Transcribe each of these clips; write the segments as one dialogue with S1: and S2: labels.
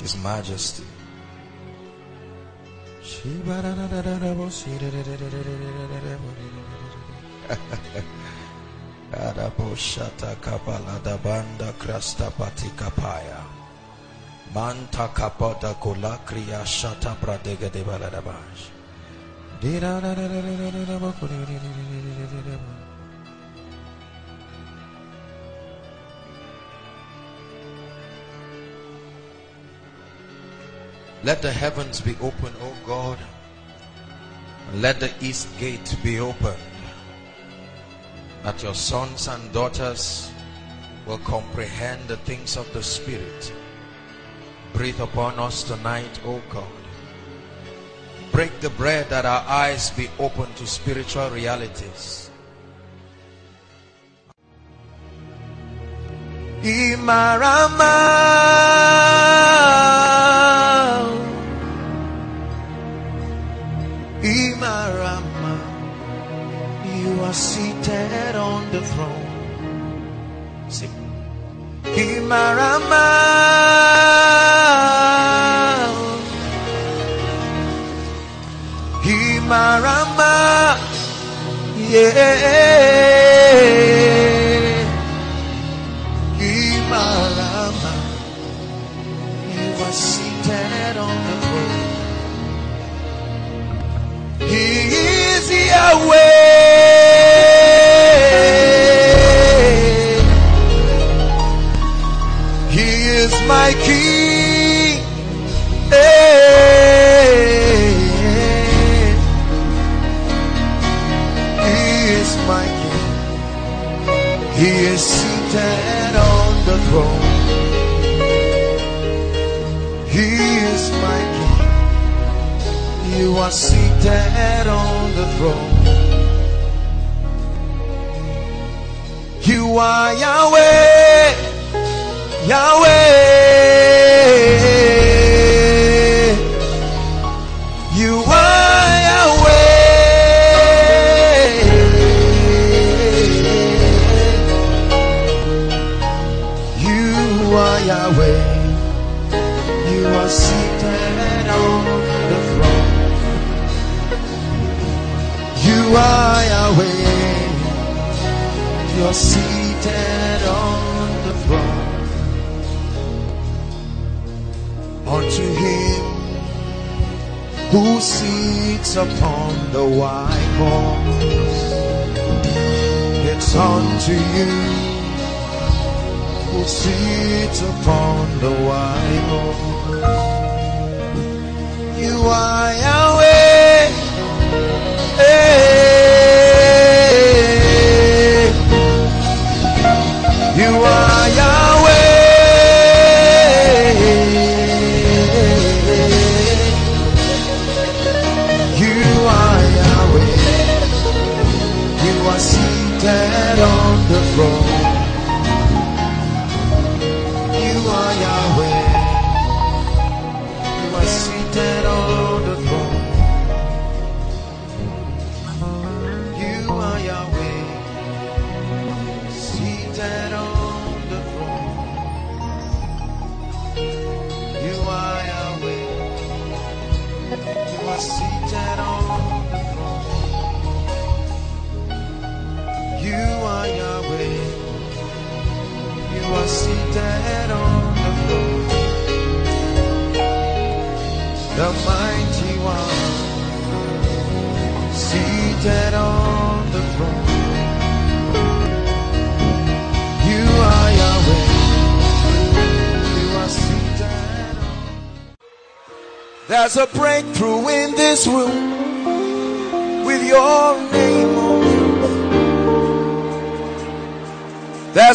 S1: His Majesty. Adaboshata kapalada banda krasta patikapaya. Manta kapata kola kriya shata pradega de baladabash. Let the heavens be open, O God. Let the east gate be opened. That your sons and daughters will comprehend the things of the Spirit. Breathe upon us tonight, O God. Break the bread that our eyes be open to spiritual realities. Imarama are seated on the throne. Sing. Imarama Imarama Yeah. Imarama You are seated on the throne. He is Yahweh You are seated on the throne. You are Yahweh Yahweh are Yahweh You are seated on the throne Unto him who sits upon the white horse It's unto you who sits upon the white horse. You are Yahweh. Hey. You are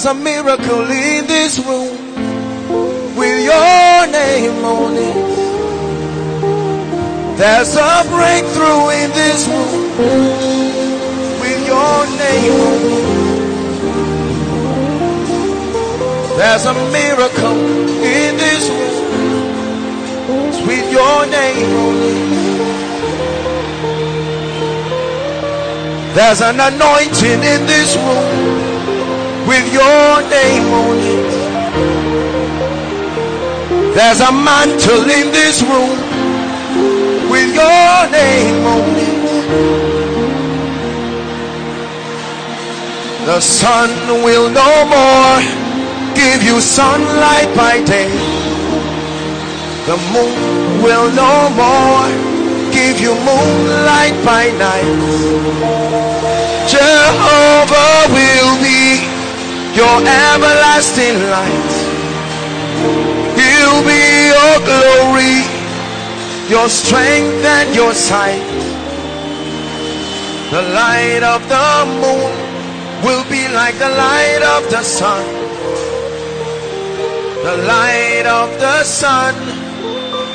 S1: There's a miracle in this room with your name on it. There's a breakthrough in this room with your name on it. There's a miracle in this room with your name on it. There's an anointing in this room with your name oh on it. There's a mantle in this room with your name oh on it. The sun will no more give you sunlight by day. The moon will no more give you moonlight by night. Jehovah will be your everlasting light. He'll be your glory, your strength and your sight. The light of the moon will be like the light of the sun. The light of the sun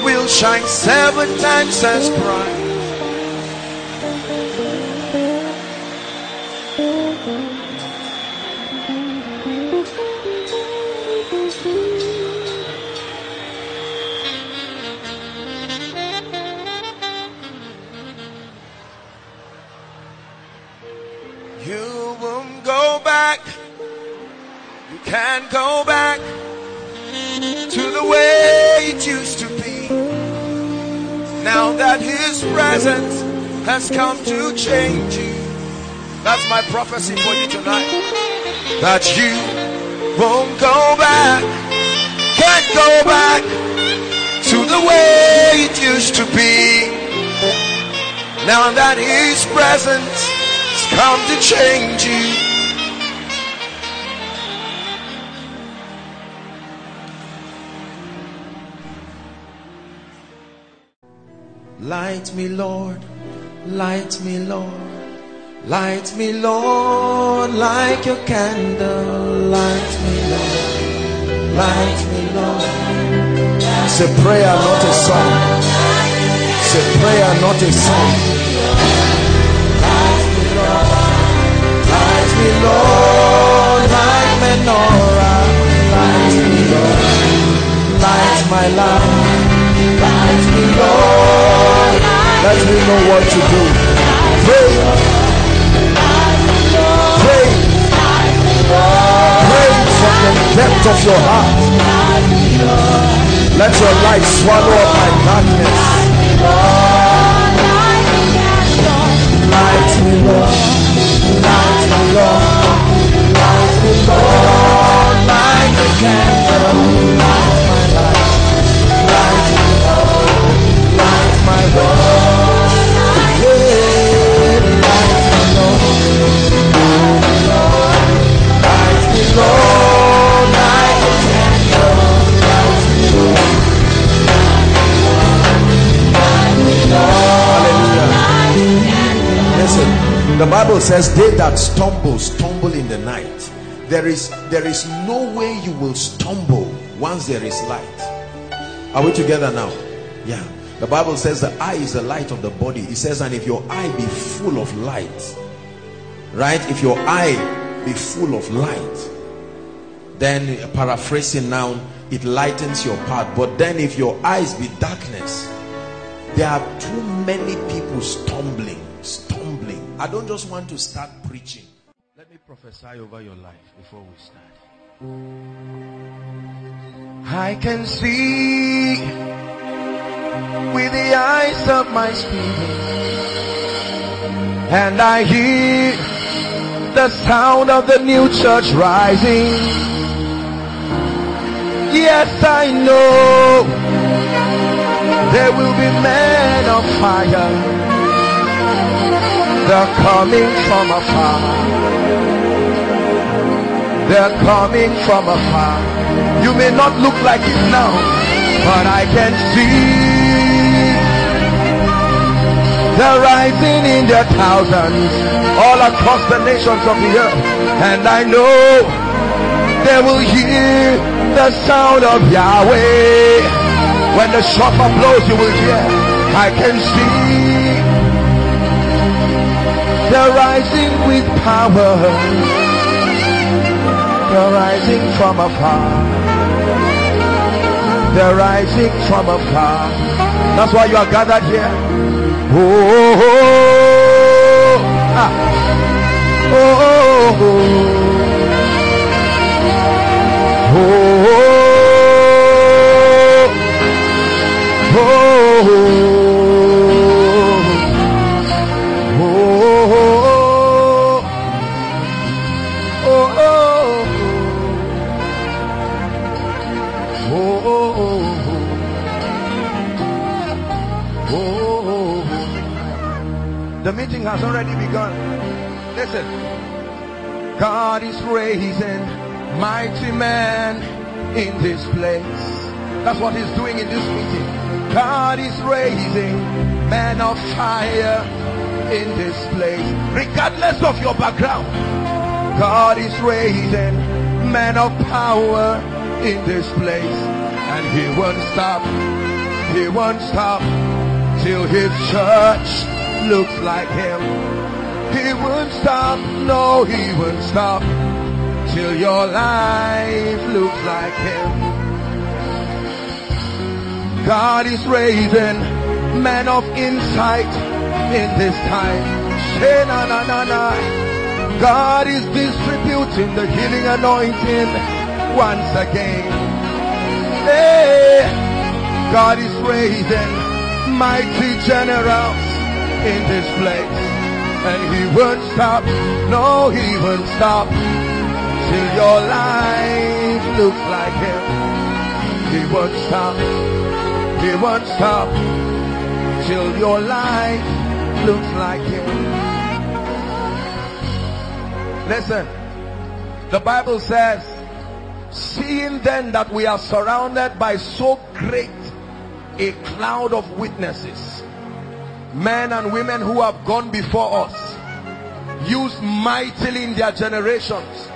S1: will shine seven times as bright. Presence has come to change you. Light me, Lord, light me, Lord, light me, Lord, like your candle. Light me, Lord, light me, Lord. It's a prayer, not a song. It's a prayer, not a song. Me, Lord, like menorah. Light me, Lord, light my life. Light me, Lord. Let me know what to do. Pray. Pray. Pray from the depth of your heart. Let your light swallow up my darkness. The Bible says, They that stumble, stumble in the night. There is there is no way you will stumble once there is light. Are we together now? Yeah. The Bible says the eye is the light of the body. It says, and if your eye be full of light, right? If your eye be full of light, then paraphrasing now, it lightens your path. But then if your eyes be darkness, there are too many people stumbling, stumbling. I don't just want to start preaching. Let me prophesy over your life before we start. I can see with the eyes of my spirit, and I hear the sound of the new church rising. Yes, I know there will be men of fire. They're coming from afar. They're coming from afar. You may not look like it now, but I can see they're rising in their thousands all across the nations of the earth. And I know they will hear the sound of Yahweh. When the shofar blows, you will hear. I can see they're rising with power. Rising from afar. They're rising from afar. That's why you are gathered here. Oh, oh, oh, ah. oh, oh, oh, oh, Regardless of your background, God is raising men of power in this place. And he won't stop. He won't stop till his church looks like him. He won't stop. No, he won't stop till your life looks like him. God is raising men of insight in this time. Na, na, na, na. God is distributing the healing anointing once again. Hey, God is raising mighty generals in this place. And he won't stop. No, he won't stop till your life looks like him. He won't stop. He won't stop till your life looks like him. Listen, the Bible says, seeing then that we are surrounded by so great a cloud of witnesses, men and women who have gone before us, used mightily in their generations,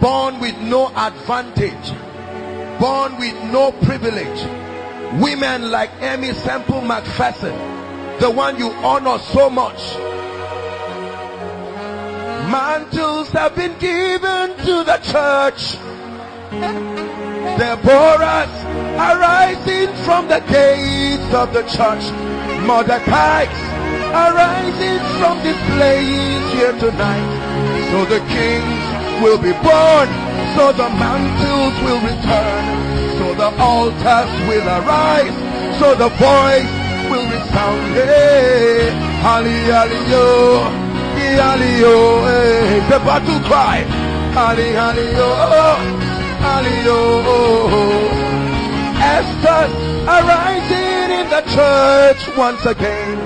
S1: born with no advantage, born with no privilege, women like Aimee Semple McPherson, the one you honor so much, Mantles have been given to the church. Deborahs are rising from the gates of the church. Mordecai's are rising from this place here tonight. So the kings will be born. So the mantles will return. So the altars will arise. So the voice will resound. Hey, Holly, Holly, yo. Alio, eh, the battle cry. Ali, Alio, Alio. Esther's arising in the church once again.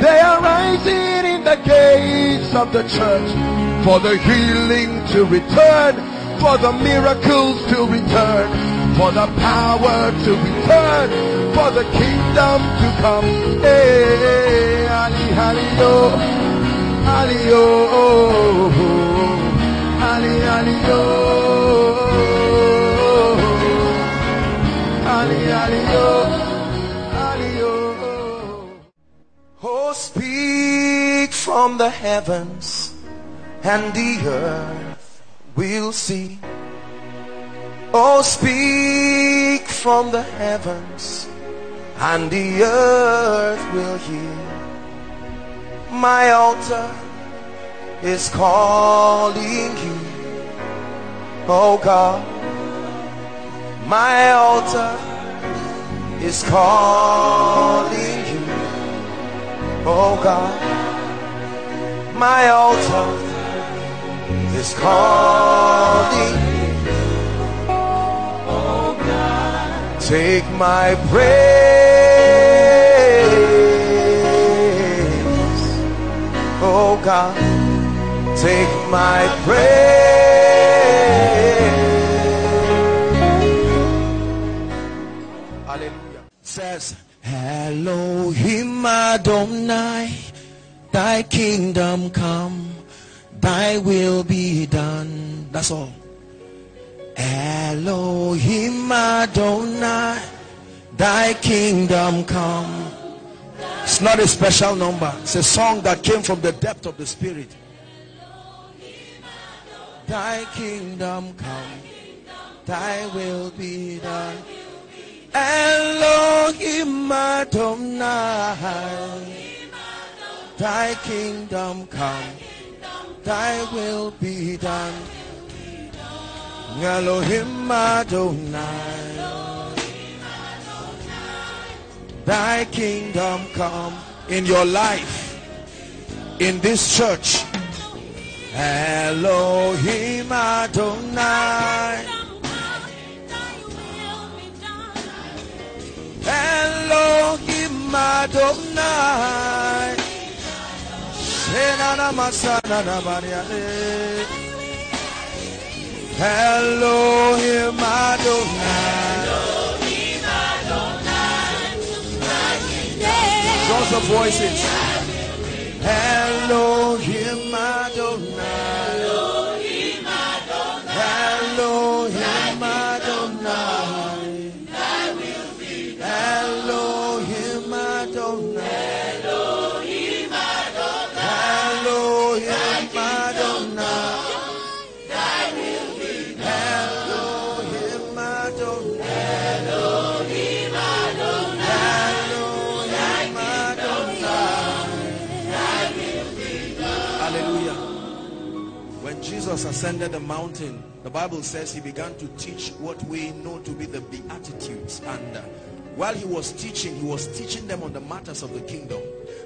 S1: They are rising in the gates of the church for the healing to return, for the miracles to return, for the power to return, for the kingdom to come. Hey, Ali, Ali, oh, Ali, oh, Ali, Ali, oh, Ali, Ali, oh, Ali, oh. Oh, speak from the heavens, and the earth will see. Oh, speak from the heavens, and the earth will hear. My altar is calling you, oh God. My altar is calling you, oh God. My altar is calling Take my praise, oh God. Take my praise. Hallelujah. Says, Elohim Adonai, thy kingdom come, thy will be done. That's all. Elohim Adonai, thy kingdom come. It's not a special number. It's a song that came from the depth of the spirit. Thy kingdom come, thy will be done. Elohim Adonai, thy kingdom come, thy will be done. Elohim Adonai. Thy kingdom come in your life, in this church. Elohim Adonai. Elohim Adonai. Shenana Masana Nabariale. Elohim Adonai. Lots of voices. Elohim Adonai. Elohim Adonai. Elohim Jesus ascended the mountain, the Bible says he began to teach what we know to be the Beatitudes. And uh, while he was teaching, he was teaching them on the matters of the kingdom.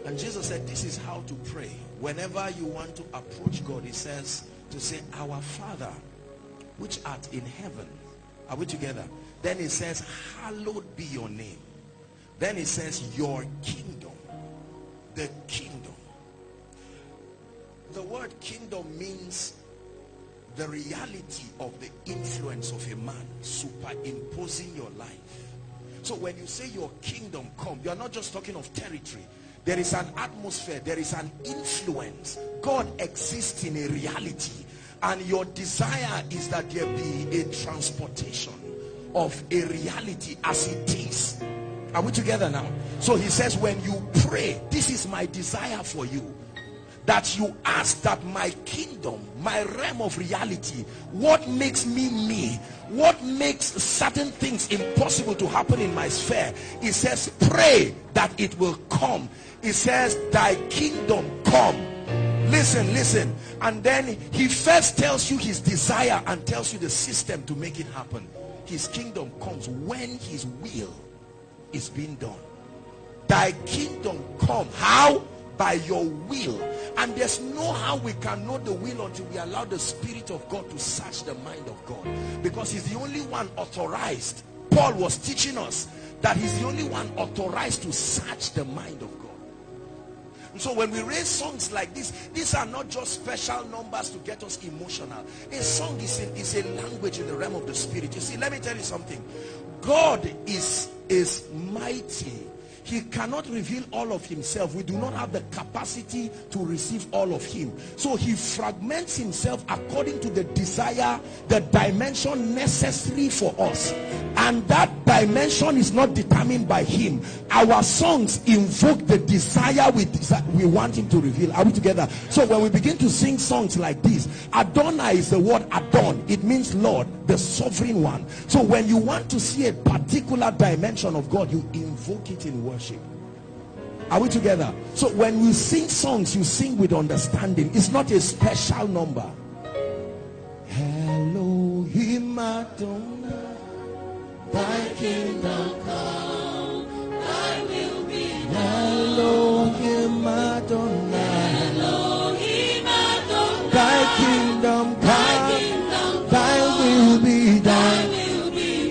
S1: And Jesus said, this is how to pray. Whenever you want to approach God, he says to say, our Father, which art in heaven. Are we together? Then he says, hallowed be your name. Then he says, your kingdom. The kingdom. The word kingdom means the reality of the influence of a man superimposing your life. So when you say your kingdom come, you are not just talking of territory. There is an atmosphere, there is an influence. God exists in a reality. And your desire is that there be a transportation of a reality as it is. Are we together now? So he says, when you pray, this is my desire for you that you ask that my kingdom, my realm of reality, what makes me me, what makes certain things impossible to happen in my sphere, it says, pray that it will come. It says, thy kingdom come. Listen, listen. And then he first tells you his desire and tells you the system to make it happen. His kingdom comes when his will is being done. Thy kingdom come. How? By your will. And there's no how we can know the will until we allow the spirit of God to search the mind of God. Because he's the only one authorized. Paul was teaching us that he's the only one authorized to search the mind of God. And so when we raise songs like this these are not just special numbers to get us emotional. A song is a, is a language in the realm of the spirit. You see let me tell you something. God is is mighty he cannot reveal all of himself. We do not have the capacity to receive all of him. So he fragments himself according to the desire the dimension necessary for us. And that dimension is not determined by him. Our songs invoke the desire we we want him to reveal. Are we together? So when we begin to sing songs like this adonai is the word adon. It means lord the sovereign one. So when you want to see a particular dimension of god you invoke it in worship are we together? So when we sing songs you sing with understanding. It's not a special number. Adonai thy kingdom come thy will be done. Elohim Adonai
S2: Elohim Adonai,
S1: thy kingdom
S2: thy
S1: come thy will be done.
S2: Will be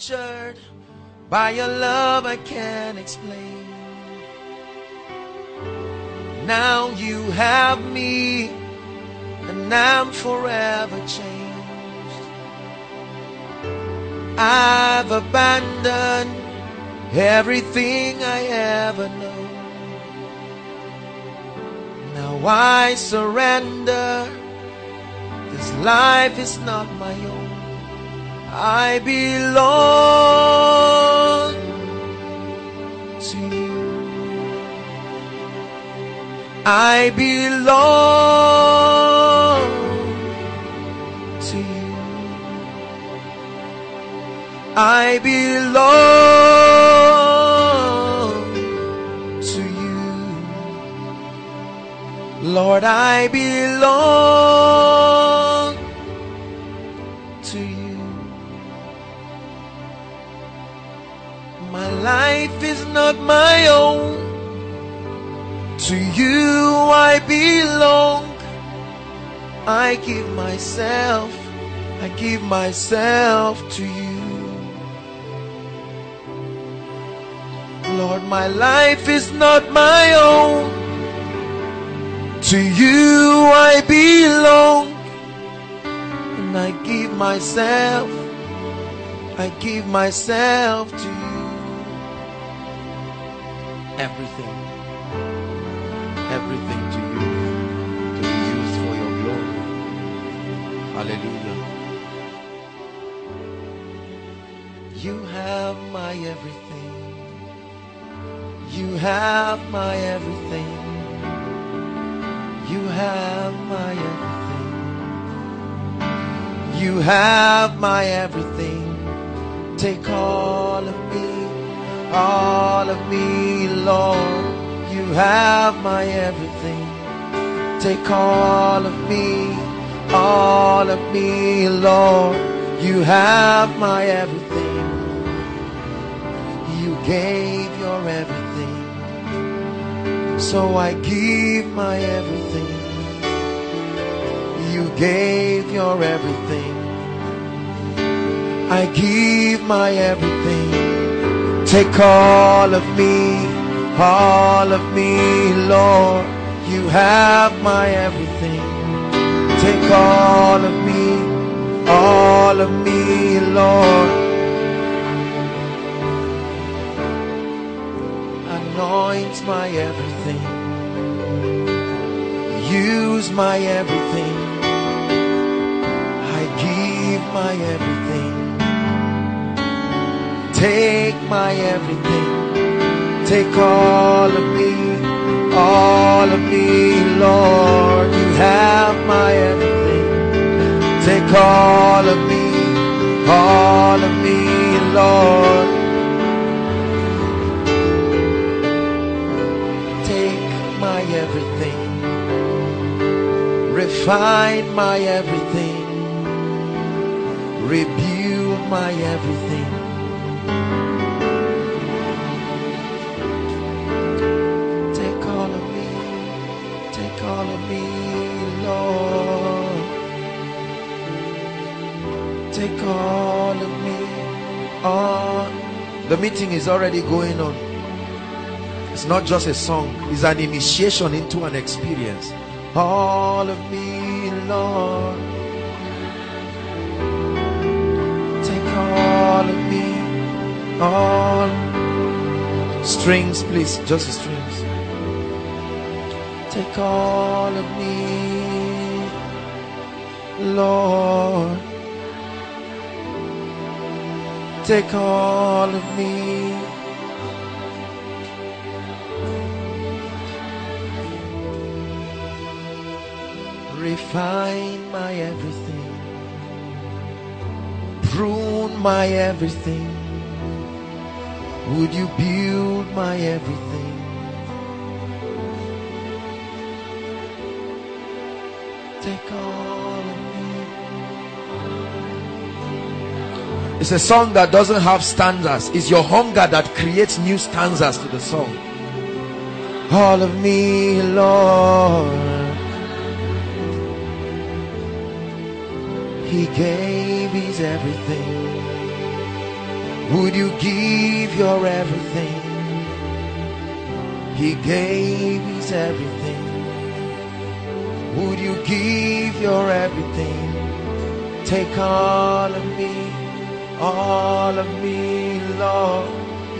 S1: captured by your love I can't explain. Now you have me and I'm forever changed. I've abandoned everything I ever know. Now I surrender. This life is not my own. I belong to you. I belong I belong to you. Lord, I belong to you. My life is not my own. To you I belong. I give myself, I give myself to you. Lord, my life is not my own. To you I belong. And I give myself, I give myself to you. Everything, everything to you to be used for your glory. Hallelujah. You have my everything. You have my everything. You have my everything. You have my everything. Take all of me, all of me, Lord. You have my everything. Take all of me, all of me, Lord. You have my everything. You gave your everything. So I give my everything. You gave your everything. I give my everything. Take all of me, all of me, Lord. You have my everything. Take all of me, all of me, Lord. My everything. Use my everything. I give my everything. Take my everything. Take all of me, all of me, Lord. You have my everything. Take all of me, all of me, Lord. Refine my everything. Rebuild my everything. Take all of me. Take all of me, Lord. Take all of me. Oh, the meeting is already going on. It's not just a song, it's an initiation into an experience. All of me, Lord. Take all of me. All strings, please, just the strings. Take all of me, Lord. Take all of me. Refine my everything. Prune my everything. Would you build my everything? Take all of me. It's a song that doesn't have stanzas. It's your hunger that creates new stanzas to the song. All of me, Lord. He gave his everything. Would you give your everything? He gave his everything. Would you give your everything? Take all of me, all of me, Lord.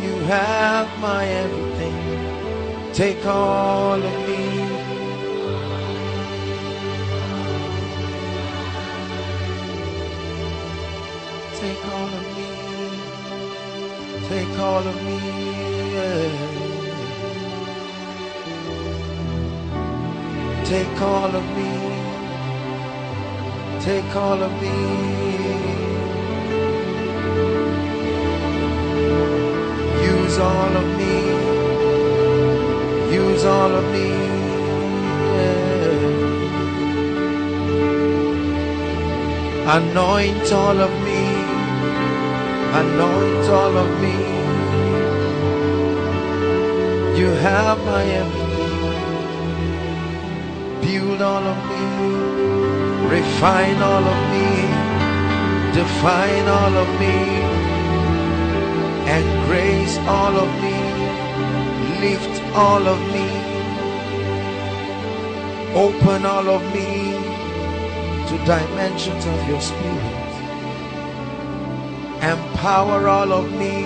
S1: You have my everything. Take all of me. Take all of me. Take all of me. yeah. Take all of me. Take all of me. Use all of me. Use all of me. Anoint all of me. Anoint all of me. You have my everything. Build all of me. Refine all of me. Define all of me. And grace all of me. Lift all of me. Open all of me to dimensions of your spirit. Empower all of me.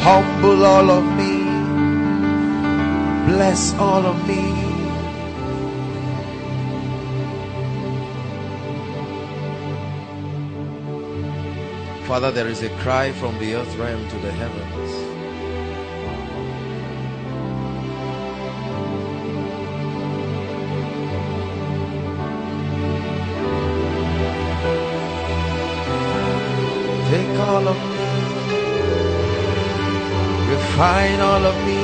S1: Humble all of me. Bless all of me. Father, there is a cry from the earth realm to the heavens. Refine all of me.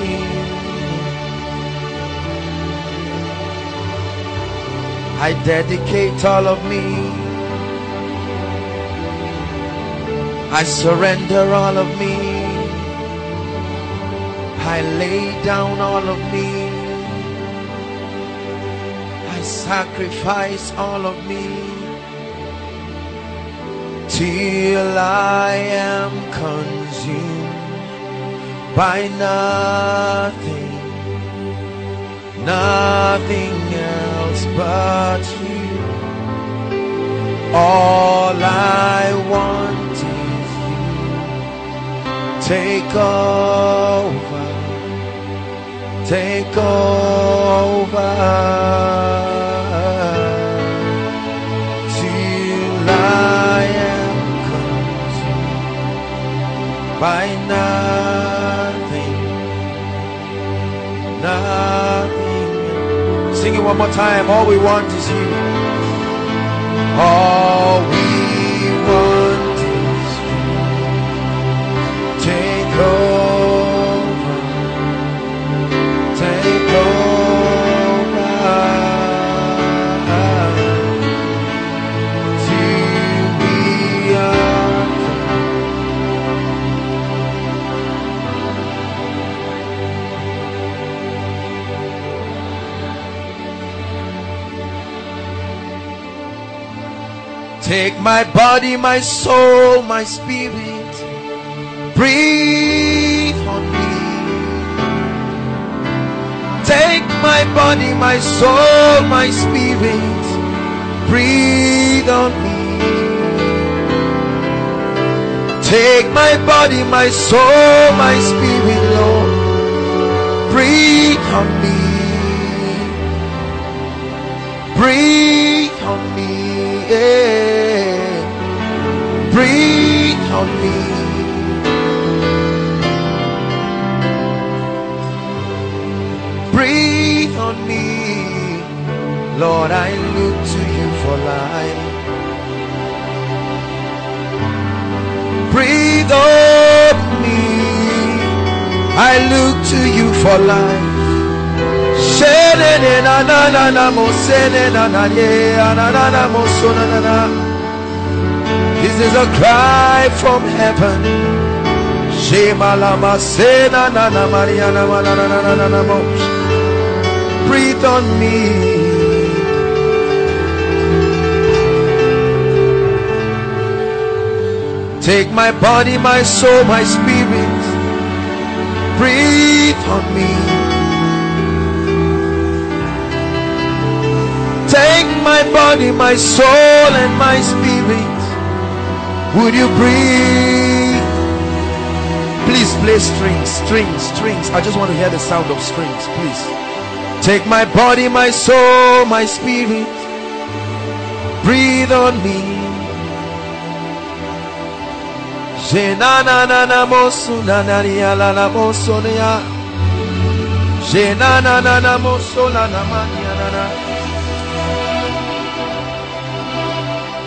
S1: I dedicate all of me. I surrender all of me. I lay down all of me. I sacrifice all of me till I am consumed by nothing, nothing else but you. All I want is you. Take over, take over. Till I am by nothing, nothing. Sing it one more time. All we want is you. All we want is you. Take over, Take my body, my soul, my spirit. Breathe on me. Take my body, my soul, my spirit. Breathe on me. Take my body, my soul, my spirit, Lord. Breathe on me. Breathe on me. Yeah. Breathe on me. Breathe on me. Lord, I look to you for life. Breathe on me. I look to you for life. Shenene na na na na mo sene na na ye na na na mo so na na na. This is a cry from heaven. Breathe on me. Take my body, my soul, my spirit. Breathe on me. Take my body, my soul, and my spirit. Would you breathe? Please play strings, strings, strings. I just want to hear the sound of strings, please. Take my body, my soul, my spirit. Breathe on me. Jenanana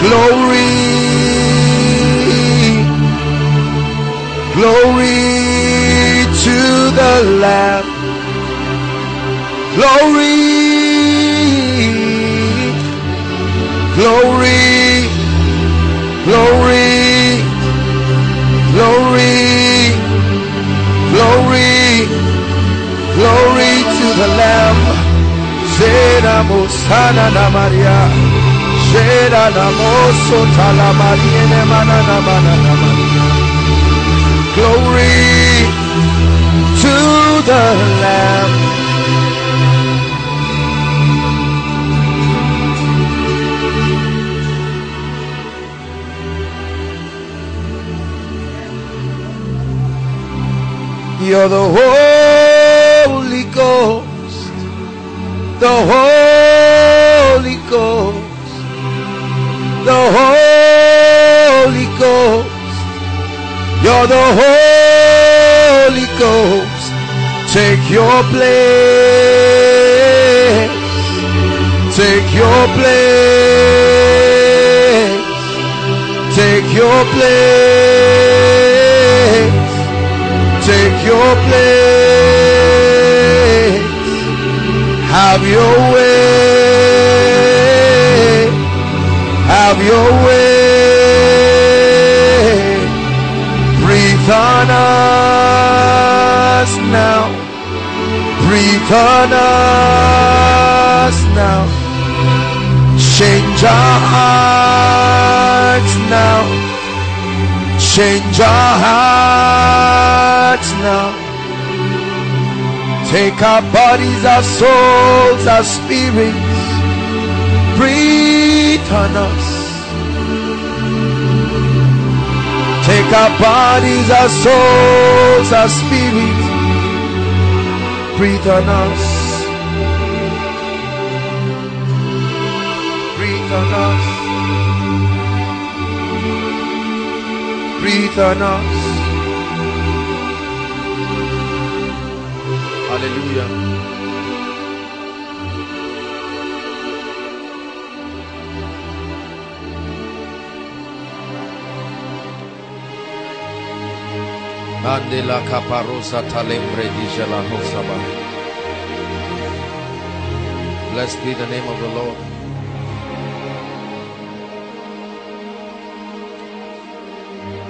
S1: Glory, glory to the Lamb. Glory, glory, glory, glory, glory, glory to the Lamb. Zera Musana na Maria. Manana Maria. Glory to the Lamb. You're the Holy Ghost, the Holy Ghost, the Holy Ghost. You're the Holy Ghost. Take your place. Take your place. Take your place. Take your place. Have your way. Have your way. Breathe on us now. Breathe on us now. Change our hearts now. Change our hearts now. Take our bodies, our souls, our spirits. Breathe on us. Take our bodies, our souls, our spirits. Breathe on us. Breathe on us. Breathe on us. Hallelujah. Mandela caparosa talembre di la hosaba. Blessed be the name of the Lord.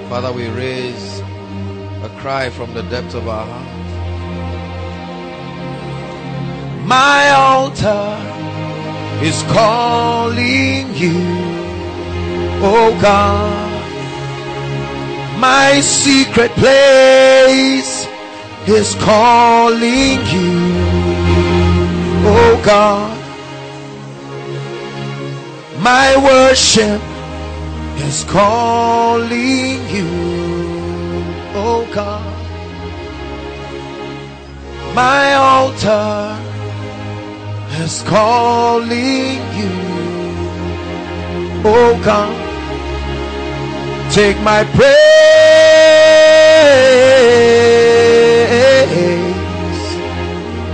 S1: Father, we raise a cry from the depths of our heart. My altar is calling you, oh God. My secret place is calling you, oh God. My worship is calling you, oh God. My altar is calling you, oh God. Take my praise,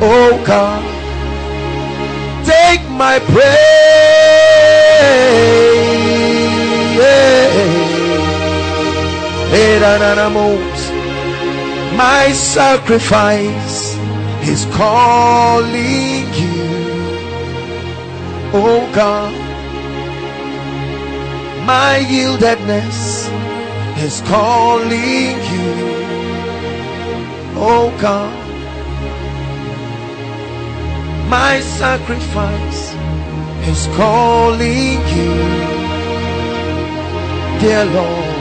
S1: oh God. Take my praise. My sacrifice is calling you, oh God. My yieldedness is calling you, oh God. My sacrifice is calling you, dear Lord.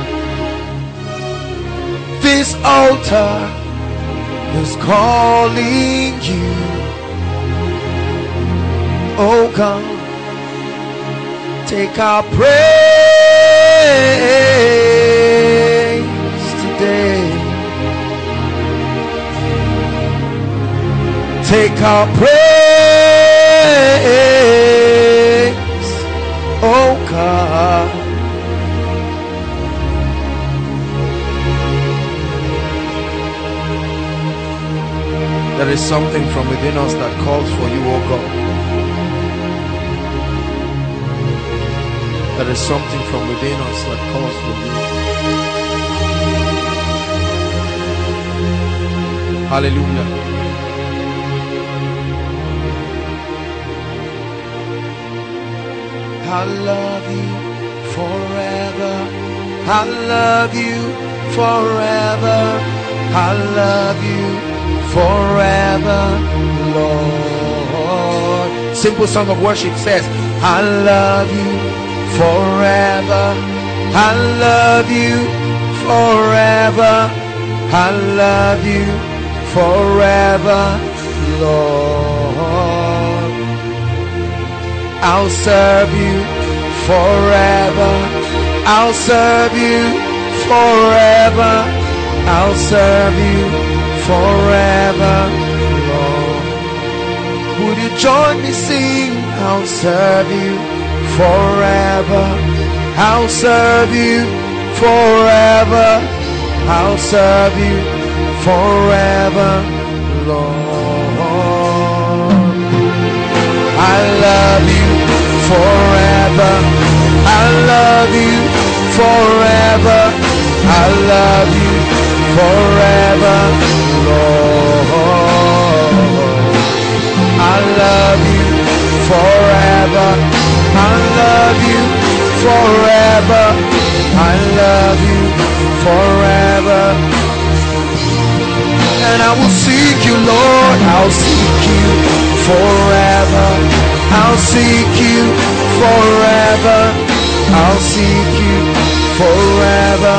S1: This altar is calling you. Oh God, take our praise Take our praise, oh God. There is something from within us that calls for you, oh God. There is something from within us that calls for you. Hallelujah. I love you forever. I love you forever. I love you forever, Lord. Simple song of worship says, I love you forever. I love you forever. I love you forever, Lord. I'll serve you forever. I'll serve you forever. I'll serve you forever, Lord. Would you join me sing? I'll serve you forever. I'll serve you forever. I'll serve you forever, Lord. I love you forever. I love you forever. I love you forever, Lord. I love you forever. I love you forever. I love you forever. And I will seek you, Lord. I'll seek you forever. I'll seek you forever. I'll seek you forever,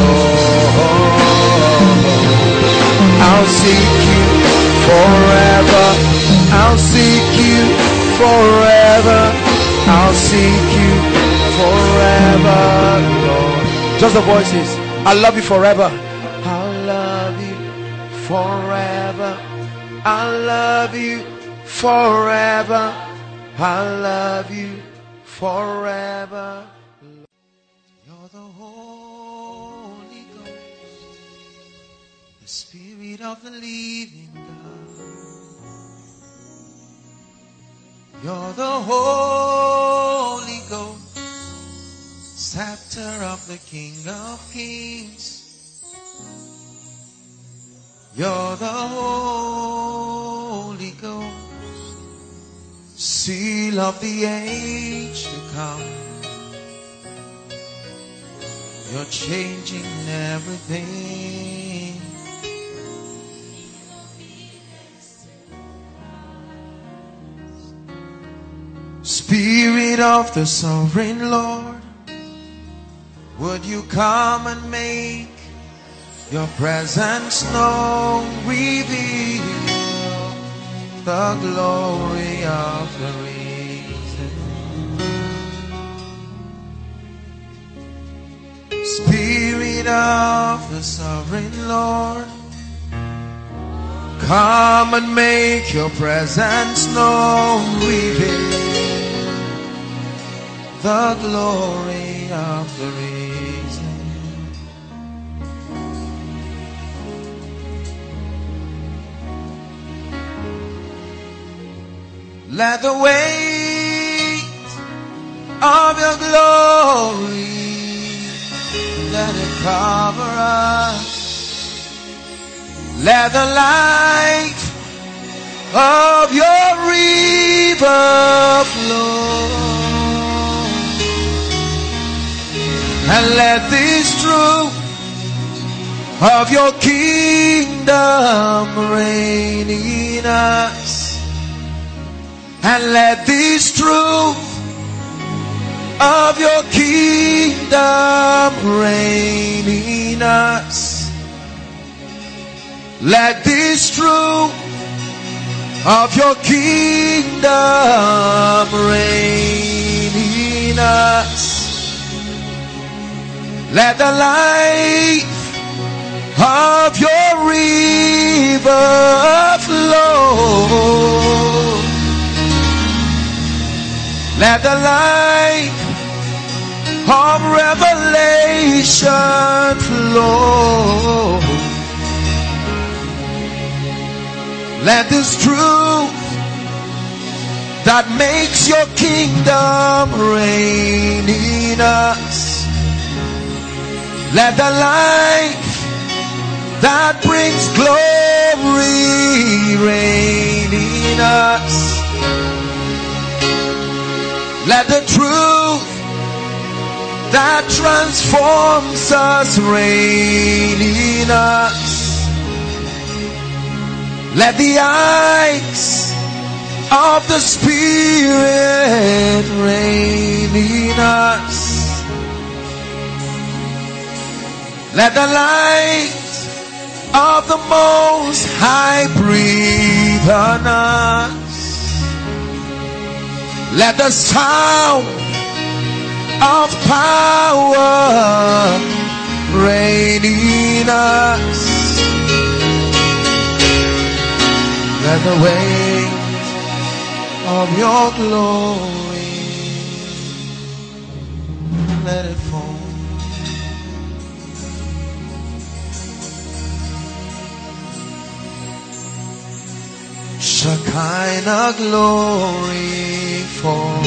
S1: Lord. I'll seek you forever. I'll seek you forever. I'll seek you forever, Lord. Just the voices. I love you forever. I love you forever. I love you forever. You're the Holy Ghost, the Spirit of the living God. You're the Holy Ghost, scepter of the King of Kings. You're the Holy Ghost, seal of the age to come. You're changing everything. Spirit of the sovereign Lord, would you come and make your presence known? Reveal the glory of the risen. Spirit of the sovereign Lord, come and make your presence known. Reveal the glory of the risen. Let the weight of your glory let it cover us. Let the light of your river flow. And let this truth of your kingdom reign in us. And let this truth of your kingdom reign in us. Let this truth of your kingdom reign in us. Let the light of your river flow. Let the light of revelation flow. Let this truth that makes your kingdom reign in us. Let the life that brings glory reign in us. Let the truth that transforms us reign in us. Let the eyes of the Spirit reign in us. Let the light of the Most High breathe on us. Let the sound of power reign in us. Let the weight of your glory let it fall. Shekinah glory fall.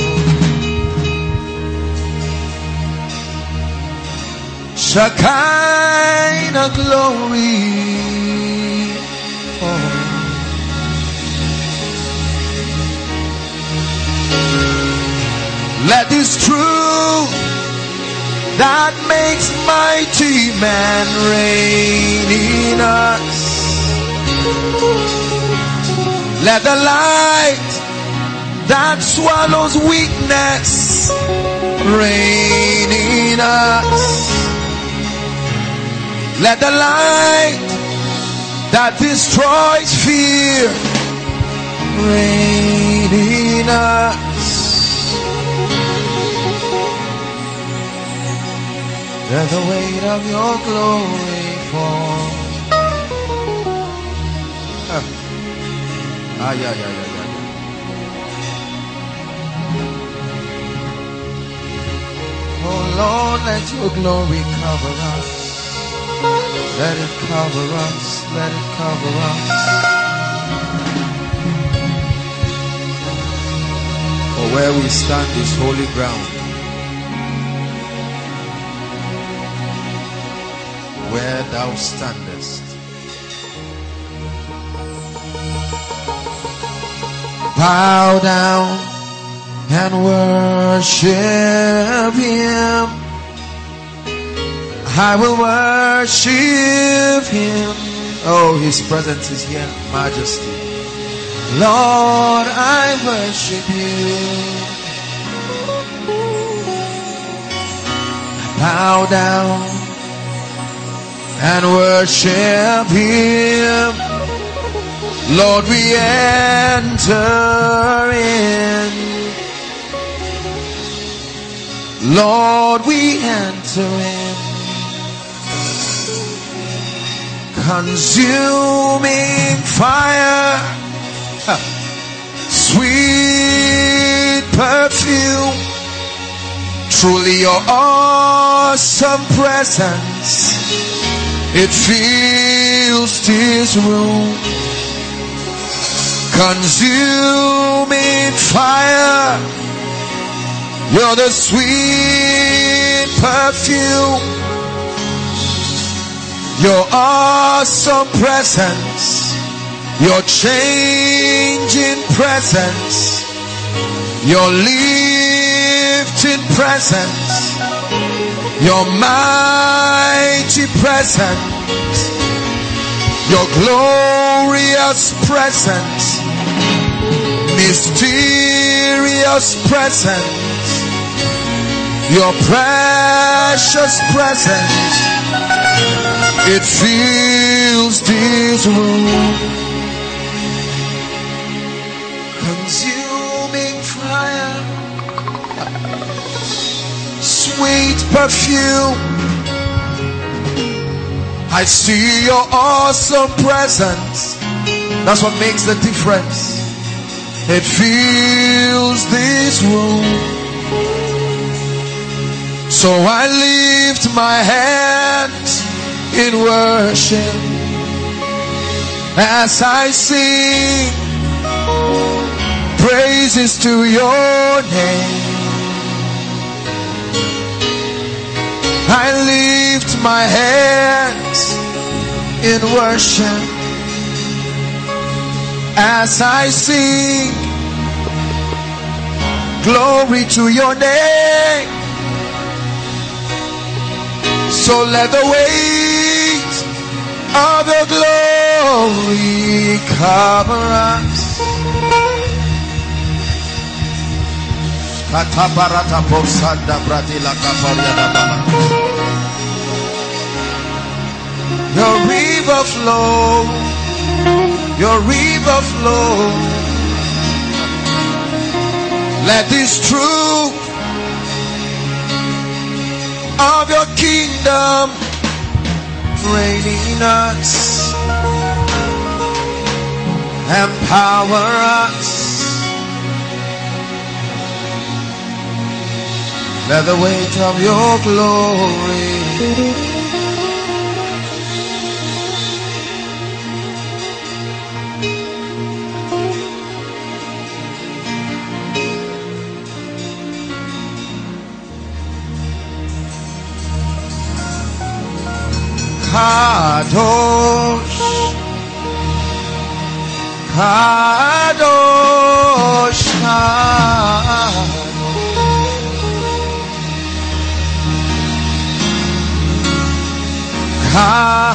S1: Shekinah glory fall. Let this truth that makes mighty man reign in us. Let the light that swallows weakness reign in us. Let the light that destroys fear reign in us. Let the weight of your glory fall. Ah, ah yeah, yeah, yeah, yeah. Oh Lord, let your glory cover us. Let it cover us. Let it cover us. For where we stand is holy ground. Where thou standest. Bow down and worship him. I will worship him. Oh, his presence is here, majesty. Lord, I worship you. Bow down and worship him. Lord, we enter in. Lord, we enter in. Consuming fire, sweet perfume, truly your awesome presence, it fills this room. Consuming fire, you're the sweet perfume. Your awesome presence, your changing presence, your lifting presence, your mighty presence, your glorious presence, mysterious presence, your precious presence, it fills this room. Consuming fire, sweet perfume. I see your awesome presence. That's what makes the difference. It fills this room. So I lift my hands in worship as I sing praises to your name. I lift my hands in worship as I sing glory to your name. So let the weight of your glory cover us. Bradila kapariana baba. Your river flow, your river flow. Let this truth of your kingdom reign in us, empower us. Let the weight of your glory Kadosh, Kadosh, Kadosh,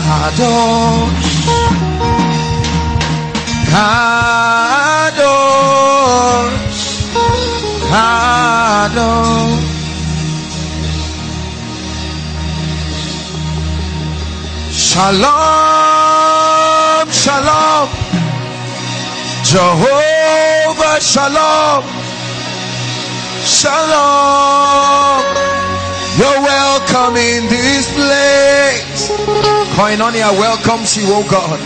S1: Kadosh, Shalom, shalom, Jehovah, shalom, shalom. You're welcome in this place. Koinonia welcomes you, oh God.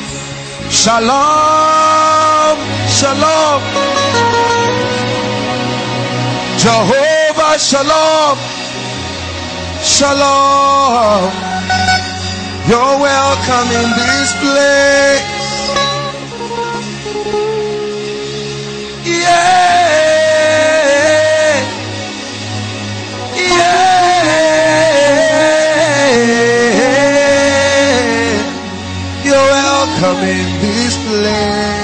S1: Shalom, shalom, Jehovah, shalom, shalom. You're welcome in this place. Yeah. Yeah. You're welcome in this place.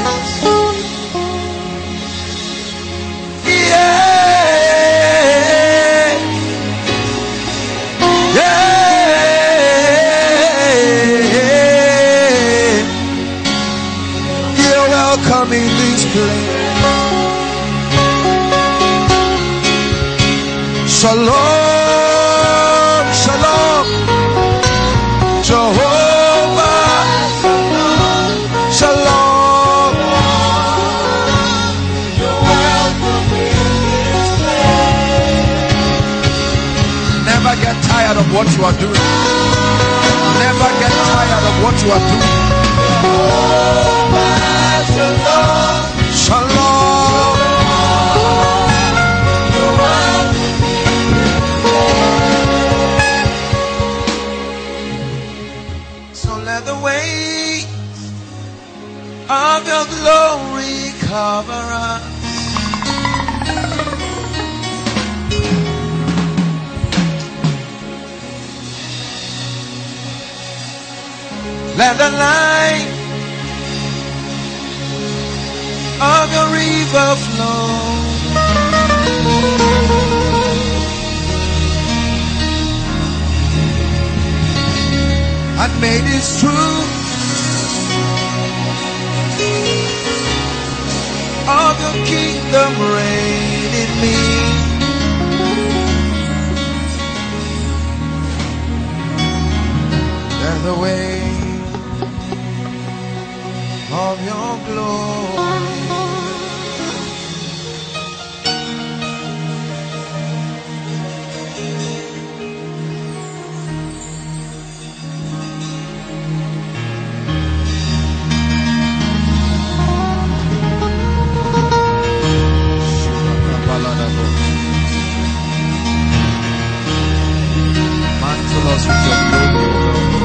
S1: What you are doing. Never get tired of what you are doing. Let the light of your river flow. And may this truth of your kingdom reign in me. There's the way of your glory. Mantle us with your glory,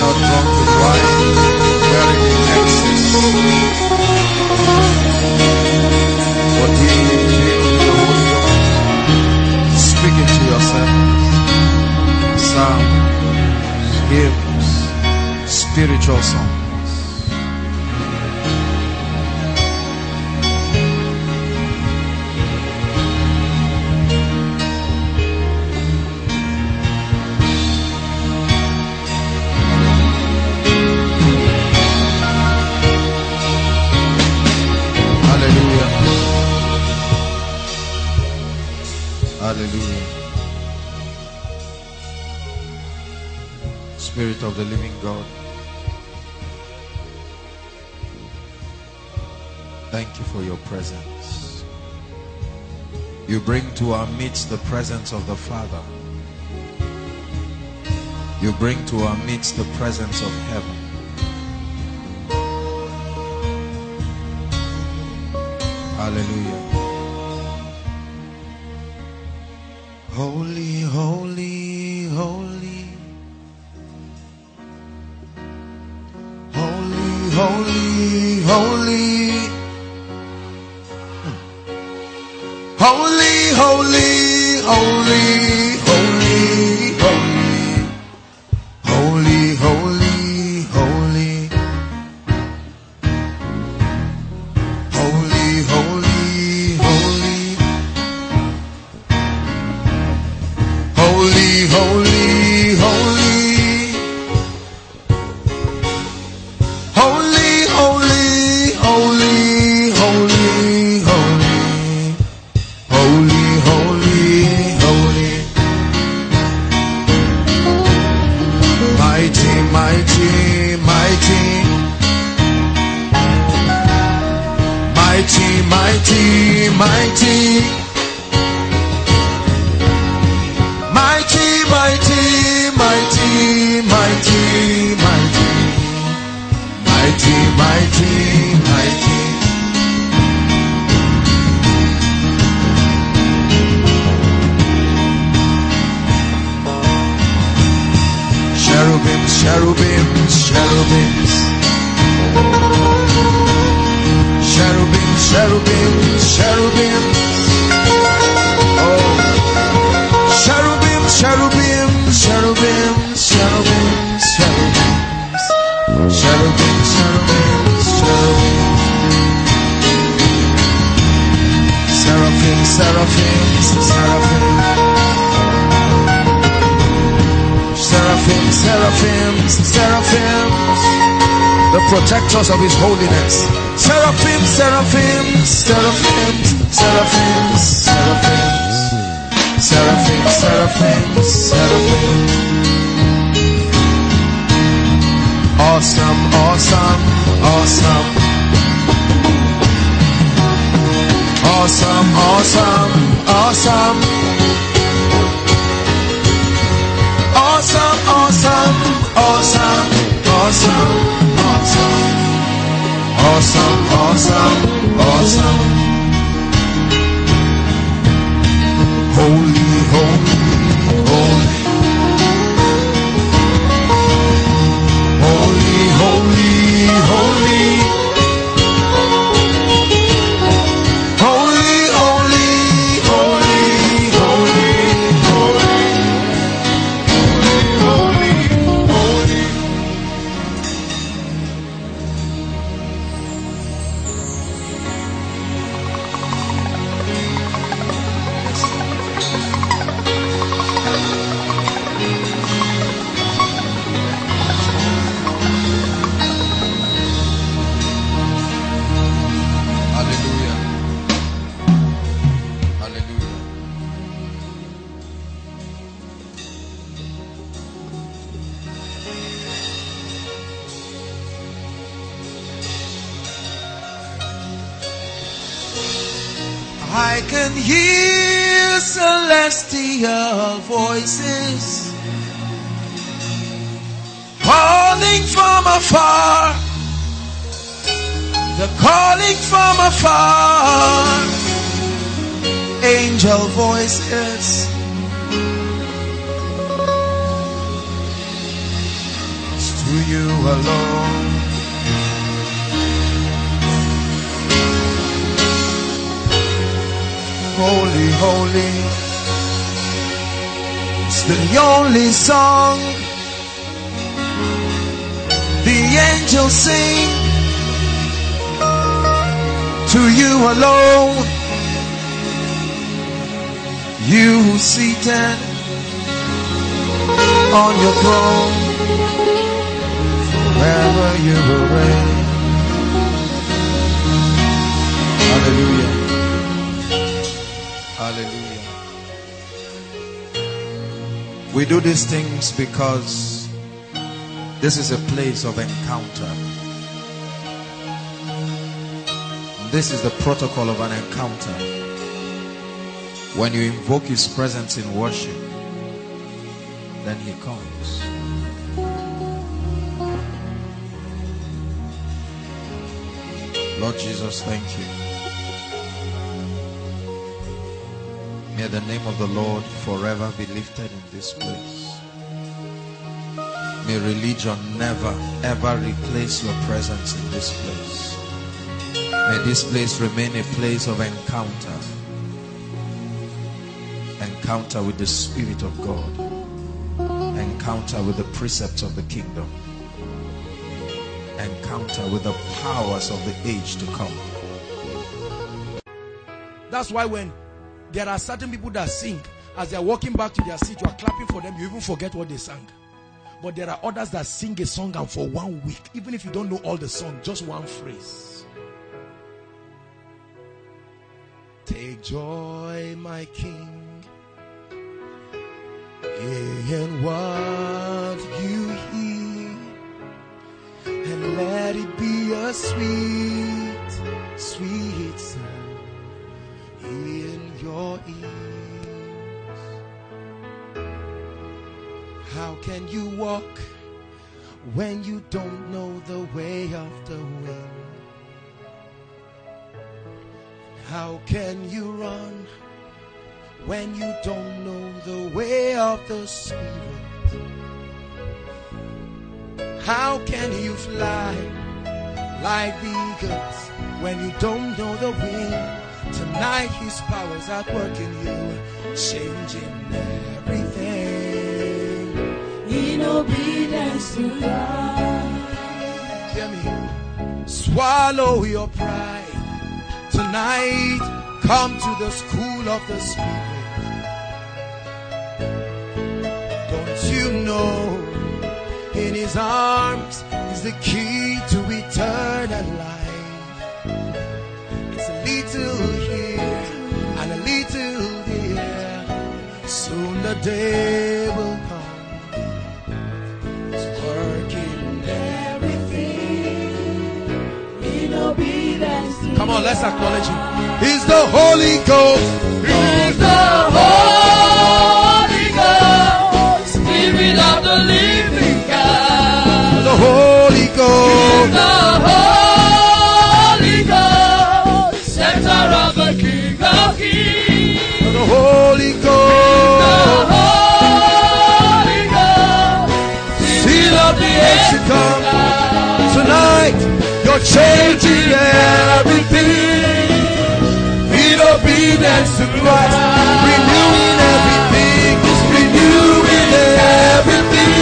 S1: not run to try, very in. But we need to the Holy Ghost, speaking to yourself, psalms, hymns, spiritual songs. for your presence. You bring to our midst the presence of the Father. You bring to our midst the presence of heaven. Hallelujah. protectors of His holiness. Seraphim, seraphim, seraphim, seraphim, seraphim, seraphim, seraphim, seraphim. Awesome, awesome, awesome. Awesome, awesome, awesome. Awesome, awesome, awesome, awesome. awesome, awesome.
S3: We do these things because this is a place of encounter. This is the protocol of an encounter. When you invoke his presence in worship, then he comes. Lord Jesus, thank you. May the name of the Lord forever be lifted in this place. May religion never ever replace your presence in this place. May this place remain a place of encounter. Encounter with the Spirit of God. Encounter with the precepts of the kingdom. Encounter with the powers of the age to come.
S1: That's why when there are certain people that sing, as they're walking back to their seat, you are clapping for them, you even forget what they sang. But there are others that sing a song and for one week, even if you don't know all the song, just one phrase. Take joy, my King, in what you hear, and let it be a sweet, sweet sound in your ears. How can you walk when you don't know the way of the wind? How can you run when you don't know the way of the Spirit? How can you fly like eagles when you don't know the wind? Tonight His powers at work in you, changing everything.
S2: in obedience to God.
S1: Hear me. Swallow your pride. Tonight, come to the school of the Spirit. Don't you know? In His arms is the key to eternal life. It's a little day will come. It's working everything.
S2: In obedience to
S1: Come on, let's acknowledge him. He's the Holy Ghost.
S2: He's the Holy
S1: you're changing everything. In obedience to Christ. Renewing everything. Renewing everything.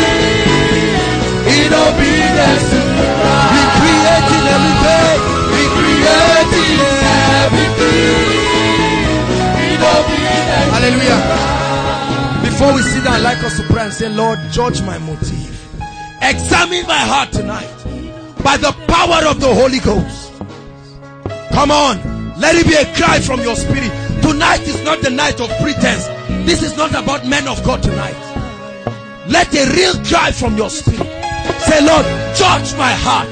S1: In obedience to Christ. Recreating everything. Recreating everything. In obedience. Hallelujah. Before we sit down, I'd like us to pray and say, Lord, judge my motive. Examine my heart tonight by the power of the Holy Ghost. Come on, let it be a cry from your spirit. Tonight is not the night of pretense. This is not about men of God tonight. Let a real cry from your spirit. Say, Lord, judge my heart.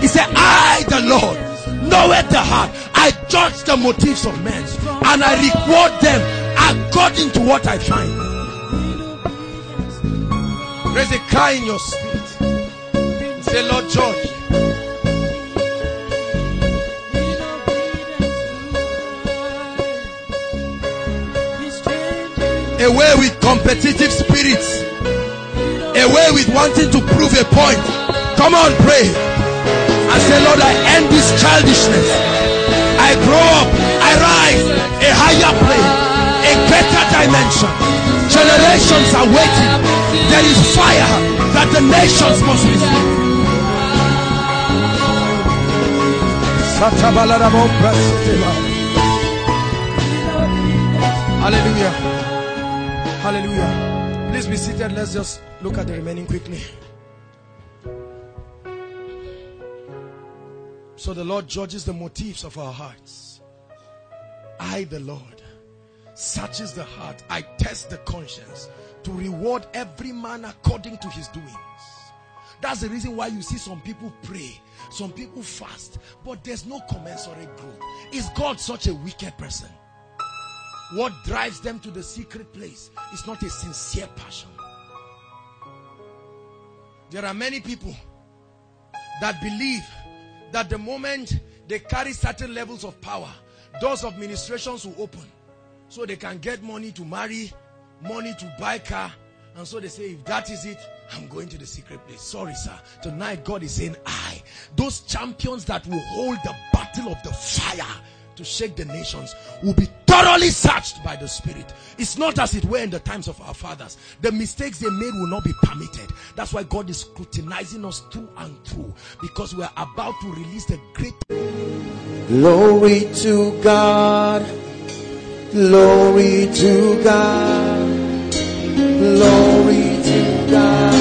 S1: He said, I, the Lord, knoweth the heart. I judge the motives of men and I reward them according to what I find. There's a cry in your spirit. Say, Lord,
S2: changing.
S1: Away with competitive spirits. Away with wanting to prove a point. Come on, pray. And say, Lord, I end this childishness. I grow up. I rise a higher plane, a better dimension. Generations are waiting. There is fire that the nations must receive.
S4: Hallelujah. Hallelujah. Please be seated. Let's just look at the remaining quickly. So the Lord judges the motives of our hearts. I, the Lord, searches the heart. I test the conscience to reward every man according to his doings. That's the reason why you see some people pray, some people fast, but there's no commensurate growth. Is God such a wicked person? What drives them to the secret place is not a sincere passion. There are many people that believe that the moment they carry certain levels of power, doors of ministrations will open. So they can get money to marry, money to buy car. And so they say, if that is it, I'm going to the secret place. Sorry, sir. Tonight, God is saying, I. Those champions that will hold the battle of the fire to shake the nations will be thoroughly searched by the Spirit. It's not as it were in the times of our fathers. The mistakes they made will not be permitted. That's why God is scrutinizing us through and through because we are about to release the great.
S1: Glory to God. Glory to God. Glory to God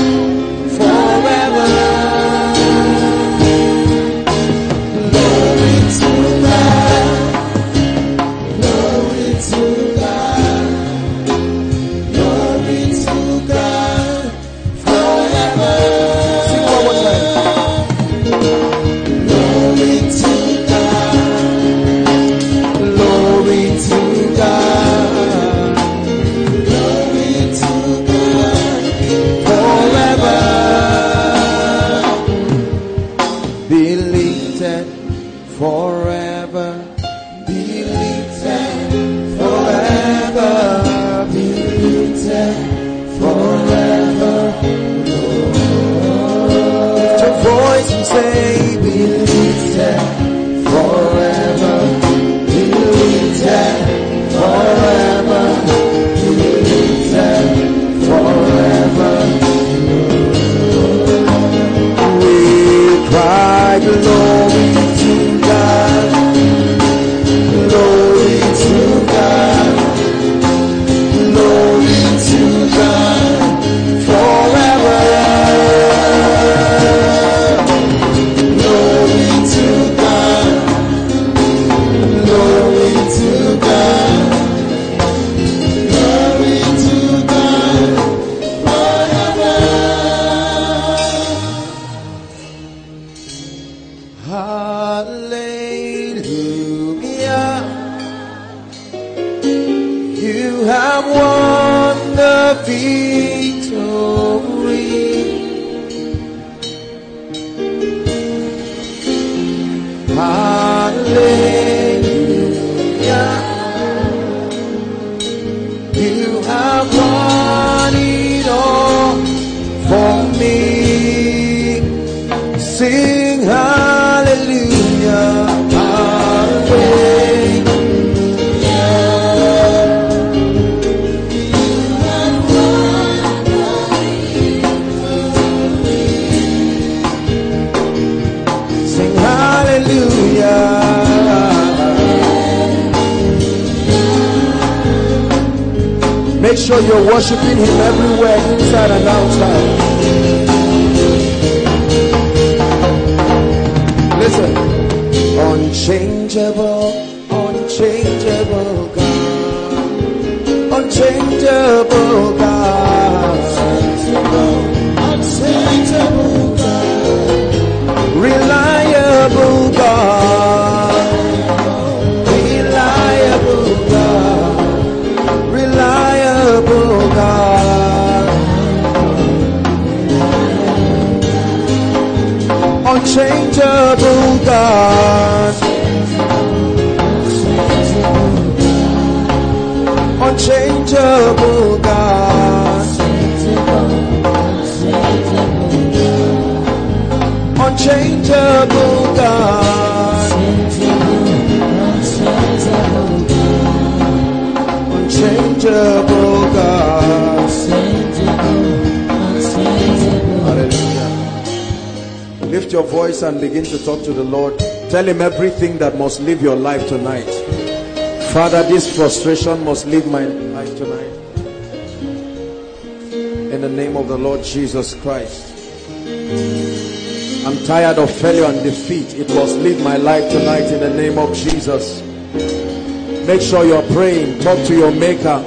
S1: to the Lord. Tell him everything that must live your life tonight. Father, this frustration must leave my life tonight. In the name of the Lord Jesus Christ. I'm tired of failure and defeat. It must leave my life tonight in the name of Jesus. Make sure you're praying. Talk to your maker.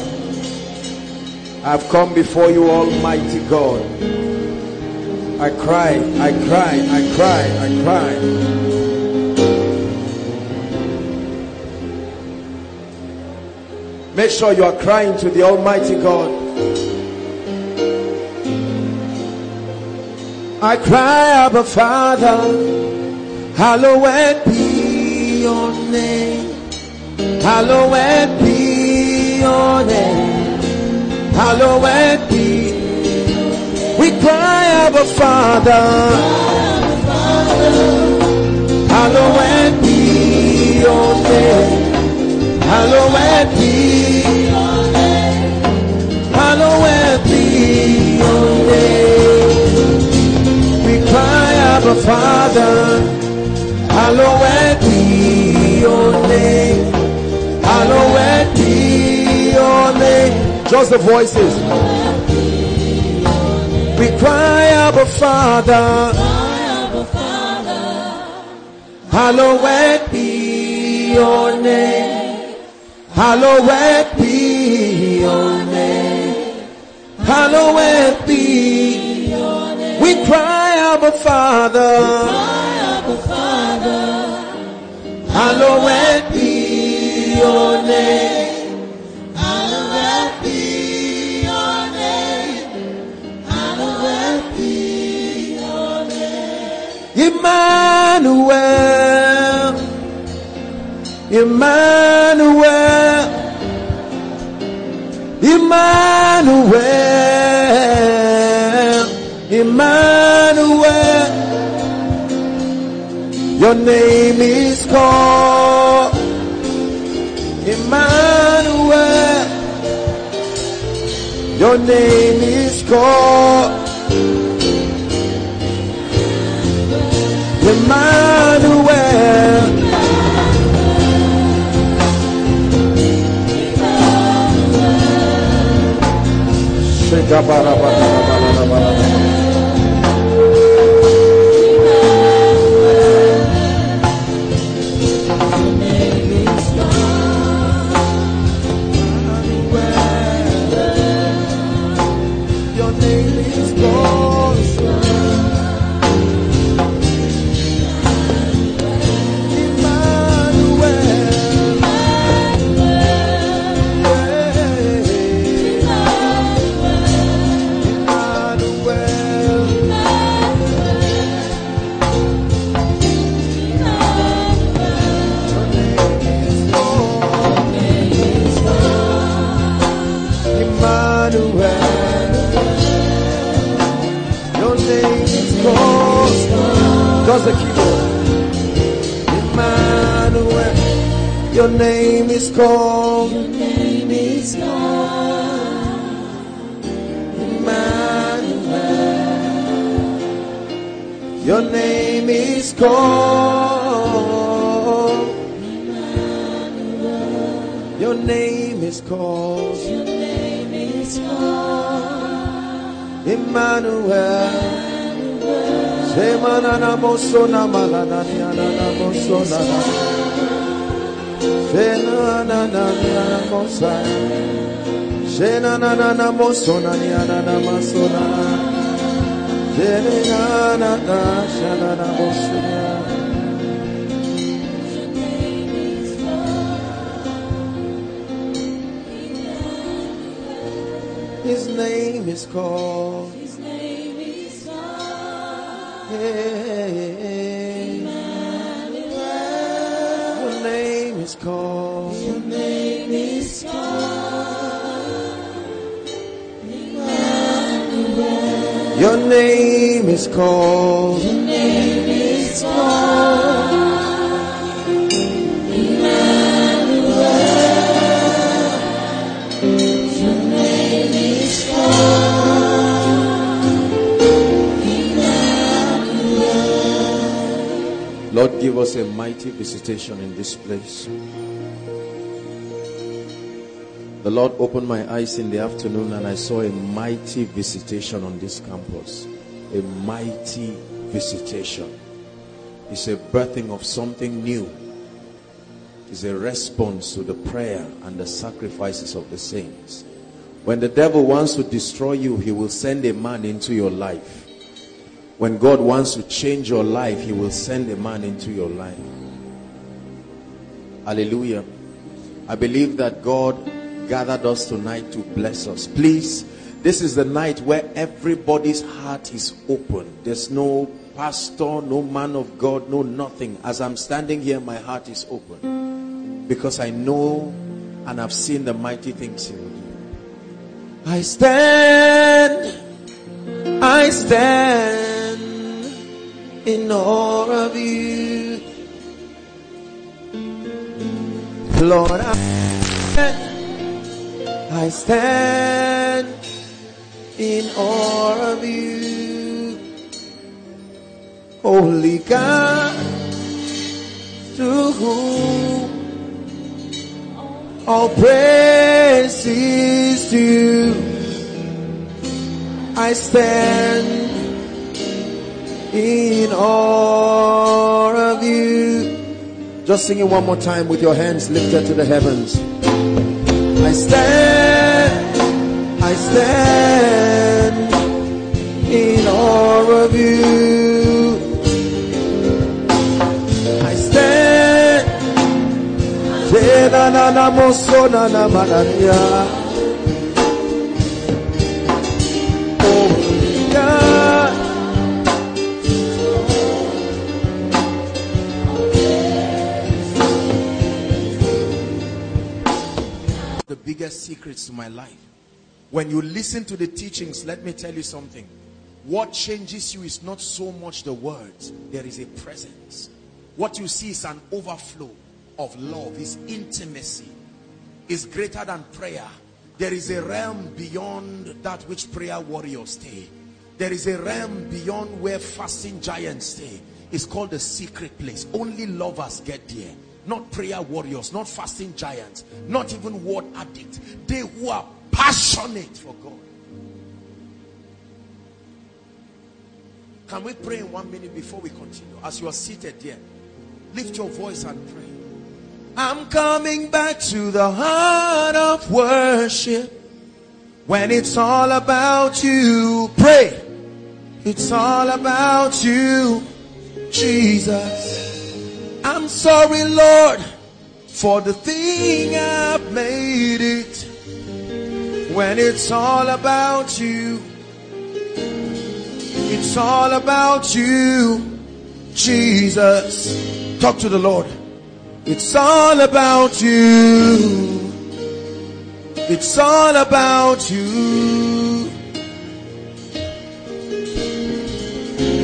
S1: I've come before you, Almighty God. I cry, I cry, I cry, I cry. Make sure you are crying to the Almighty God. I cry, Abba Father, hallowed be your name. Hallowed be your name. Hallowed be. We cry, Abba Father. Hallowed be your name. Hallowed be. Hallowed be your name. We cry, Abba Father. Hallowed be your name. Hallowed be your name. Just the voices. We cry, Abba Father. Hallowed be your name. Hallowed be your name. Hallowed be. We cry, Abba Father. Hallowed be your name. Emmanuel, Emmanuel, Emmanuel, Emmanuel. Your name is called Emmanuel. Your name is called Your Emmanuel. Your name is called. Emmanuel. Your name is called. Your name is called. Your name is called, Emmanuel. Semanana mosona malana niana mosona. Senana niana mosa. Senana na mosona niana masona. Senana na shanana mosona. His name is called. Hey, called. Your name is called. Your name is called. Give us a mighty visitation in this place. The Lord opened my eyes in the afternoon and I saw a mighty visitation on this campus. A mighty visitation. It's a birthing of something new. It's a response to the prayer and the sacrifices of the saints. When the devil wants to destroy you, he will send a man into your life. When God wants to change your life, he will send a man into your life. Hallelujah. I believe that God gathered us tonight to bless us. Please, this is the night where everybody's heart is open. There's no pastor, no man of God, no nothing. As I'm standing here, my heart is open because I know and I've seen the mighty things. I stand, I stand in awe of you. Lord, I stand, I stand in awe of you. Holy God, to whom all praise is due. I stand in awe of you. Just sing it one more time with your hands lifted to the heavens. I stand, I stand in awe of you. I stand. Biggest secrets to my life. When you listen to the teachings, let me tell you something. What changes you is not so much the words, there is a presence. What you see is an overflow of love, is intimacy, is greater than prayer. There is a realm beyond that which prayer warriors stay. There is a realm beyond where fasting giants stay. It's called the secret place. Only lovers get there. Not prayer warriors, not fasting giants, not even word addicts. They who are passionate for God. Can we pray in one minute before we continue? As you are seated there, lift your voice and pray. I'm coming back to the heart of worship when it's all about you. Pray. It's all about you, Jesus. I'm sorry, Lord, for the thing I've made it. When it's all about you, it's all about you, Jesus. Talk to the Lord. It's all about you. It's all about you.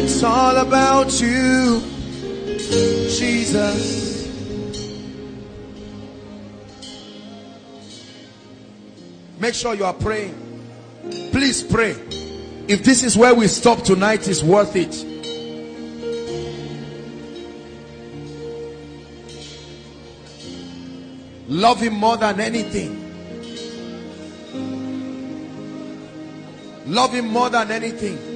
S1: It's all about you, Jesus. Make sure you are praying. Please pray. If this is where we stop tonight, it's worth it. Love him more than anything. Love him more than anything.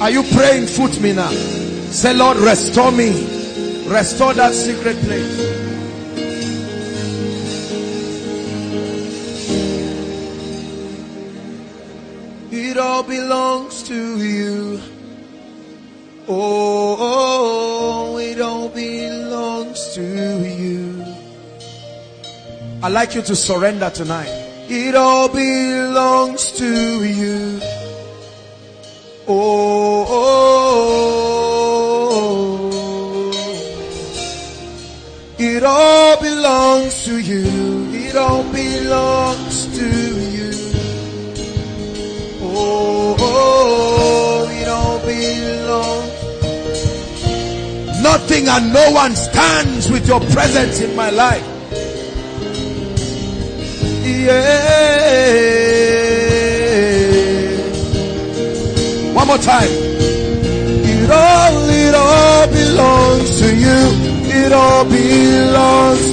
S1: Are you praying? Foot me now. Say, Lord, restore me. Restore that secret place. It all belongs to you. Oh, oh, it all belongs to you. I'd like you to surrender tonight. It all belongs to you. Oh, oh, oh. it all belongs to you. It all belongs to you. Oh, oh, oh, it all belongs. Nothing and no one stands with your presence in my life. Yeah. More time. It all, it all belongs to you. It all belongs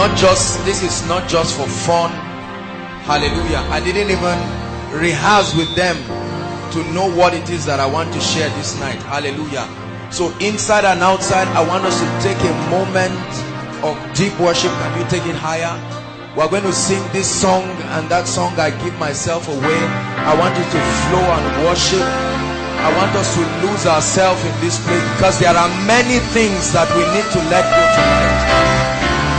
S5: not just, this is not just for fun. Hallelujah. I didn't even rehearse with them to know what it is that I want to share this night. Hallelujah. So inside and outside, I want us to take a moment of deep worship. Can you take it higher? We're going to sing this song and that song I give myself away. I want you to flow and worship. I want us to lose ourselves in this place because there are many things that we need to let go tonight.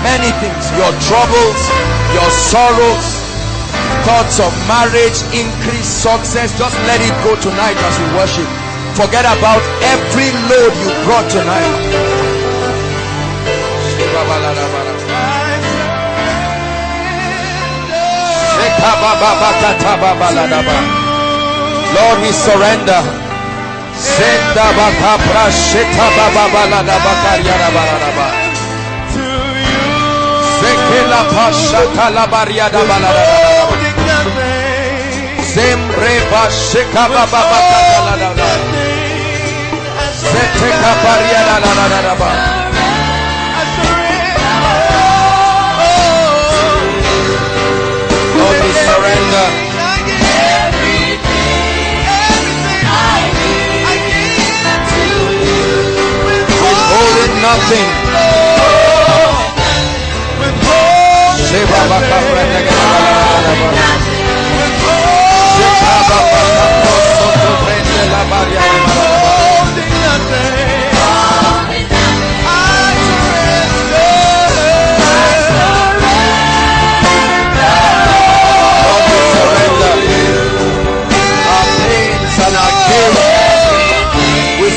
S5: Many things. Your troubles, your sorrows, thoughts of marriage, increase, success. Just let it go tonight as we worship. Forget about every load you brought tonight. Lord, we surrender. Bakaria. Zekela pasha balada. La la la. Lord, oh, we surrender. Nothing.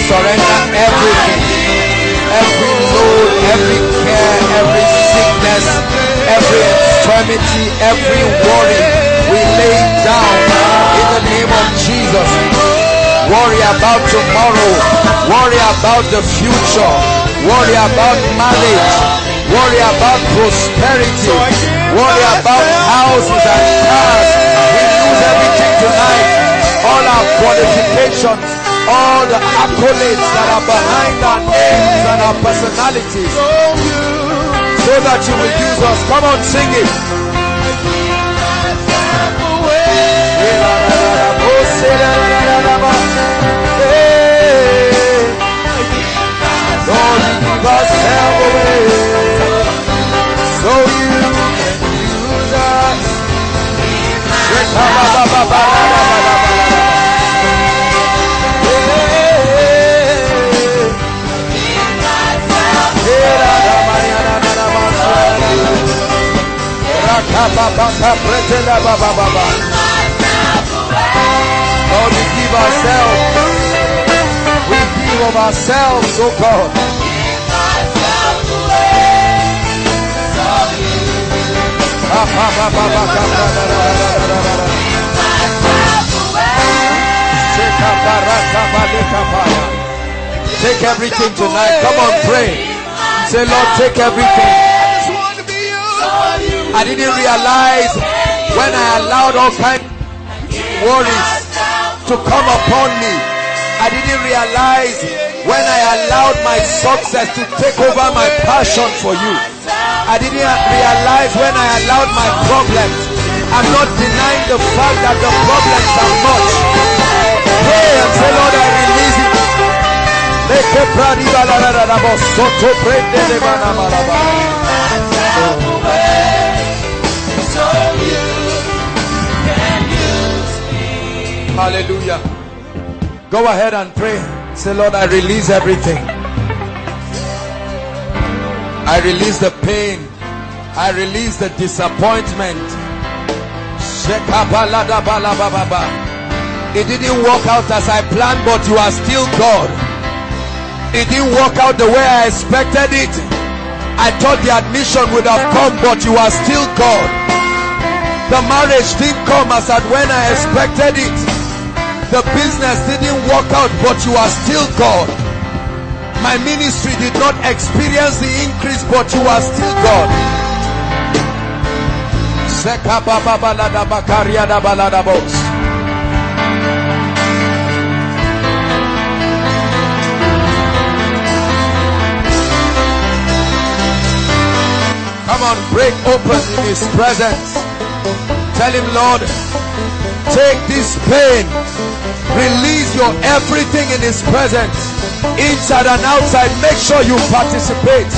S1: surrender everything, every load, every infirmity, every worry. We lay down in the name of Jesus. Worry about tomorrow. Worry about the future. Worry about marriage. Worry about prosperity. Worry about houses and cars. We lose everything tonight. All our qualifications, all the accolades that are behind our names and our personalities. So that you will use us. Come on, sing it. Lord, give us help away. Lord, give ourselves. We give of ourselves, oh God. Take everything tonight. Come on, pray. Say, Lord, take everything. I didn't realize when I allowed all kinds of worries to come upon me. I didn't realize when I allowed my success to take over my passion for you. I didn't realize when I allowed my problems. I'm not denying the fact that the problems are much. Pray and say, Lord, I release it. Hallelujah. Go ahead and pray. Say, Lord, I release everything. I release the pain. I release the disappointment. It didn't work out as I planned, but you are still God. It didn't work out the way I expected it. I thought the admission would have come, but you are still God. The marriage didn't come as at when I expected it. The business didn't work out, but you are still God. My ministry did not experience the increase, but you are still God. Come on, break open in His presence. Tell Him, Lord, take this pain, release your everything in His presence, inside and outside. Make sure you participate.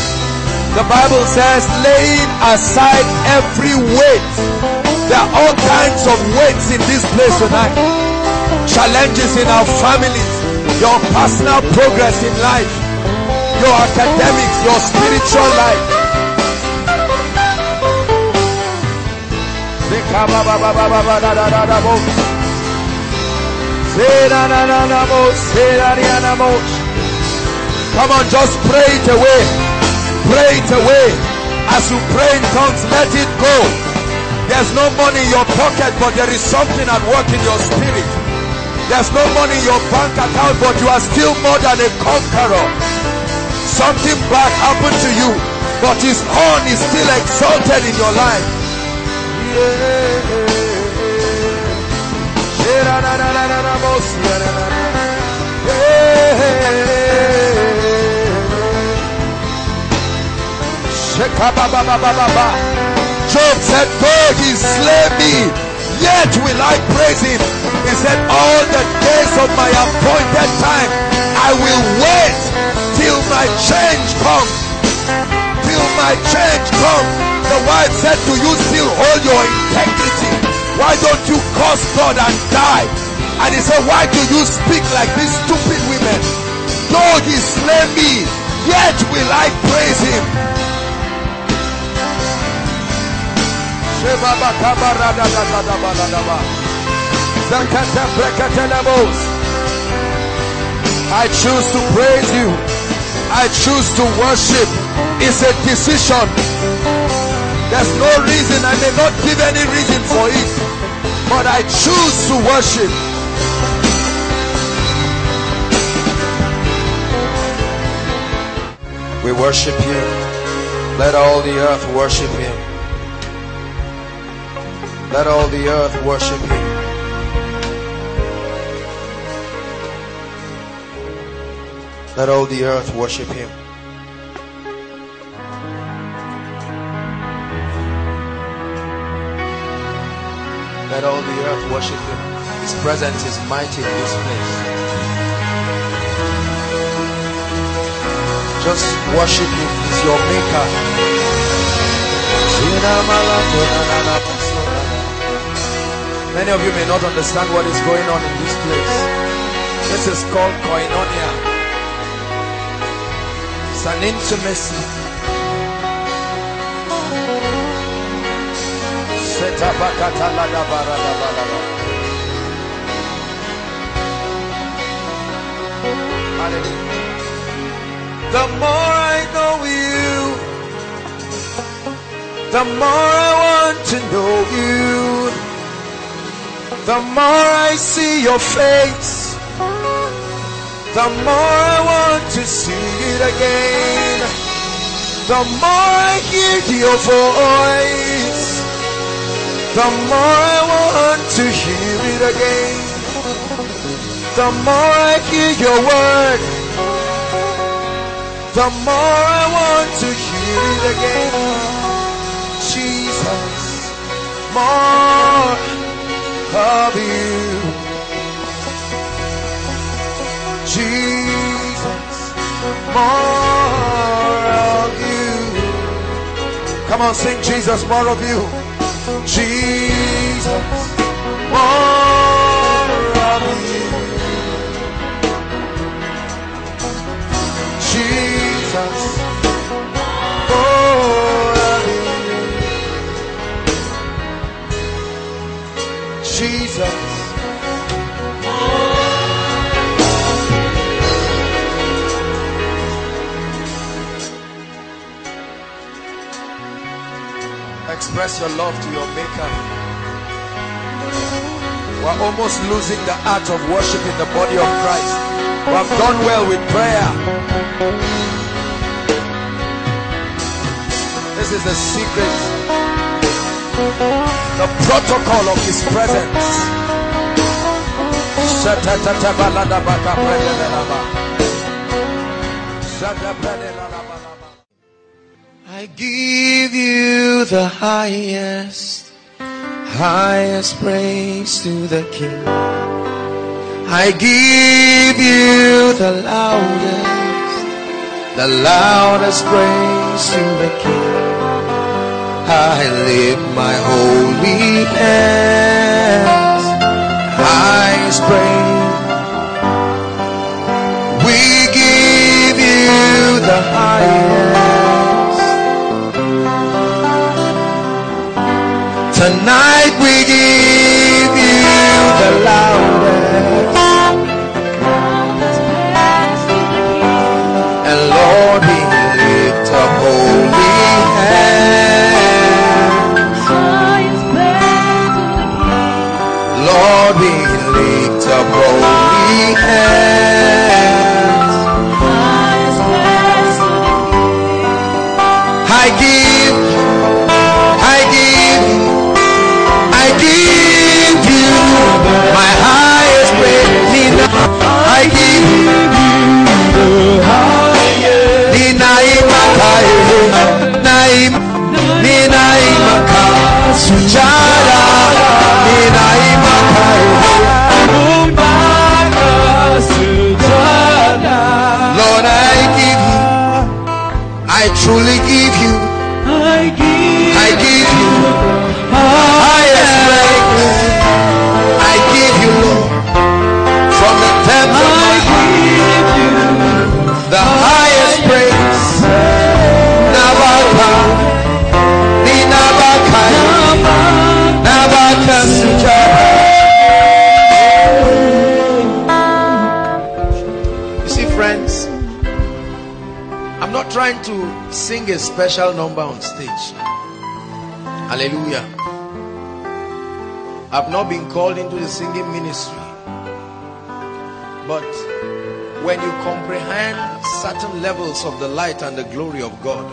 S1: The Bible says, laying aside every weight. There are all kinds of weights in this place tonight. Challenges in our families, your personal progress in life, your academics, your spiritual life. Come on, just pray it away. Pray it away. As you pray in tongues, let it go. There's no money in your pocket, but there is something at work in your spirit. There's no money in your bank account, but you are still more than a conqueror. Something bad happened to you, but his horn is still exalted in your life. Job said, though he slay me, yet will I praise him. He said, all the days of my appointed time, I will wait till my change comes. Till my change comes. The wife said, do you still hold your integrity? Why don't you curse God and die? And he said, why do you speak like these stupid women? Though he slay me, yet will I praise him.
S6: I choose to praise you. I choose to worship. It's a decision. There's no reason. I may not give any reason for it. But I choose to worship.
S1: We worship you. Let all the earth worship him. Let all the earth worship him. Let all the earth worship him. Let all the earth worship him. His presence is mighty in this place. Just worship him. He's your maker. Many of you may not understand what is going on in this place. This is called koinonia. It's an intimacy. The more I know you, the more I want to know you, the more I see your face, the more I want to see it again, the more I hear your voice, the more I want to hear it again, the more I hear your word the more I want to hear it again. Jesus, more of you. Jesus, more of you. Come on, sing Jesus, more of you. Jesus, of you. Jesus, of you. Jesus. Express your love to your maker. We're almost losing the art of worship in the body of Christ. We have done well with prayer. This is the secret, the protocol of His presence. I give you the highest, highest praise to the King. I give you the loudest, the loudest praise to the King. I lift my holy hands, highest praise. We give you the highest. Tonight we give you the loudest. Lord, I give you, I truly give you, sing a special number on stage. Hallelujah. I've not been called into the singing ministry. But when you comprehend certain levels of the light and the glory of God,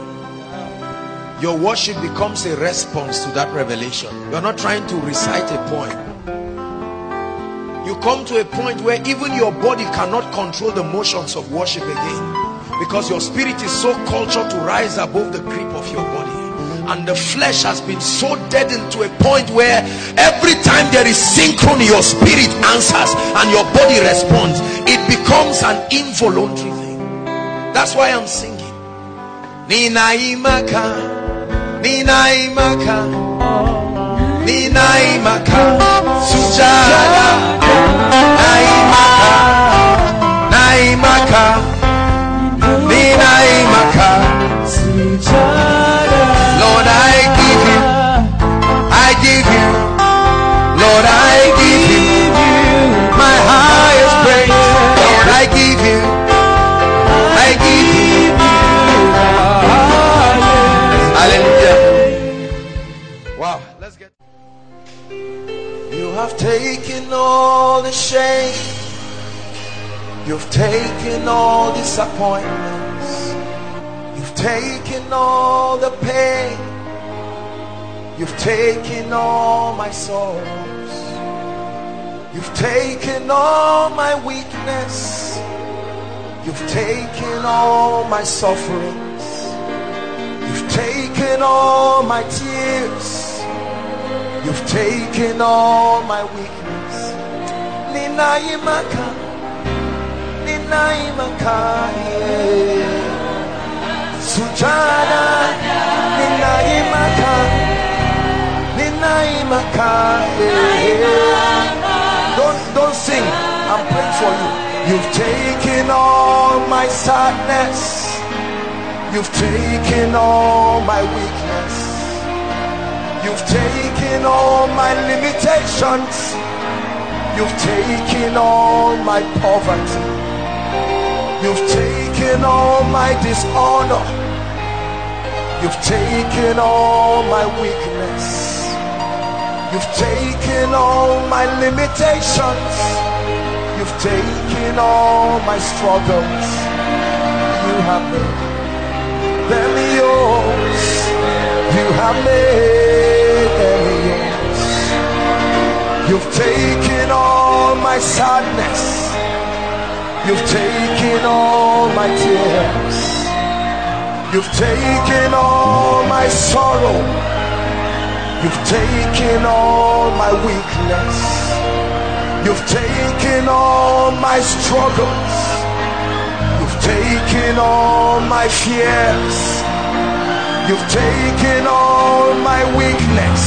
S1: your worship becomes a response to that revelation. You're not trying to recite a poem. You come to a point where even your body cannot control the motions of worship again because your spirit is so cultured to rise above the grip of your body. And the flesh has been so deadened to a point where every time there is synchrony your spirit answers and your body responds. It becomes an involuntary thing. That's why i'm singing. Nina imaka nina imaka nina imaka shame, you've taken all disappointments. You've taken all the pain. You've taken all my sorrows. You've taken all my weakness. You've taken all my sufferings. You've taken all my tears. You've taken all my weakness. Sujana Don't don't sing. I'm praying for you. You've taken all my sadness. You've taken all my weakness. You've taken all my limitations You've taken all my poverty You've taken all my dishonor. You've taken all my weakness. You've taken all my limitations. You've taken all my struggles. You have made them yours. You have made them yours. You've taken my sadness. You've taken all my tears. You've taken all my sorrow. You've taken all my weakness. You've taken all my struggles. You've taken all my fears. You've taken all my weakness.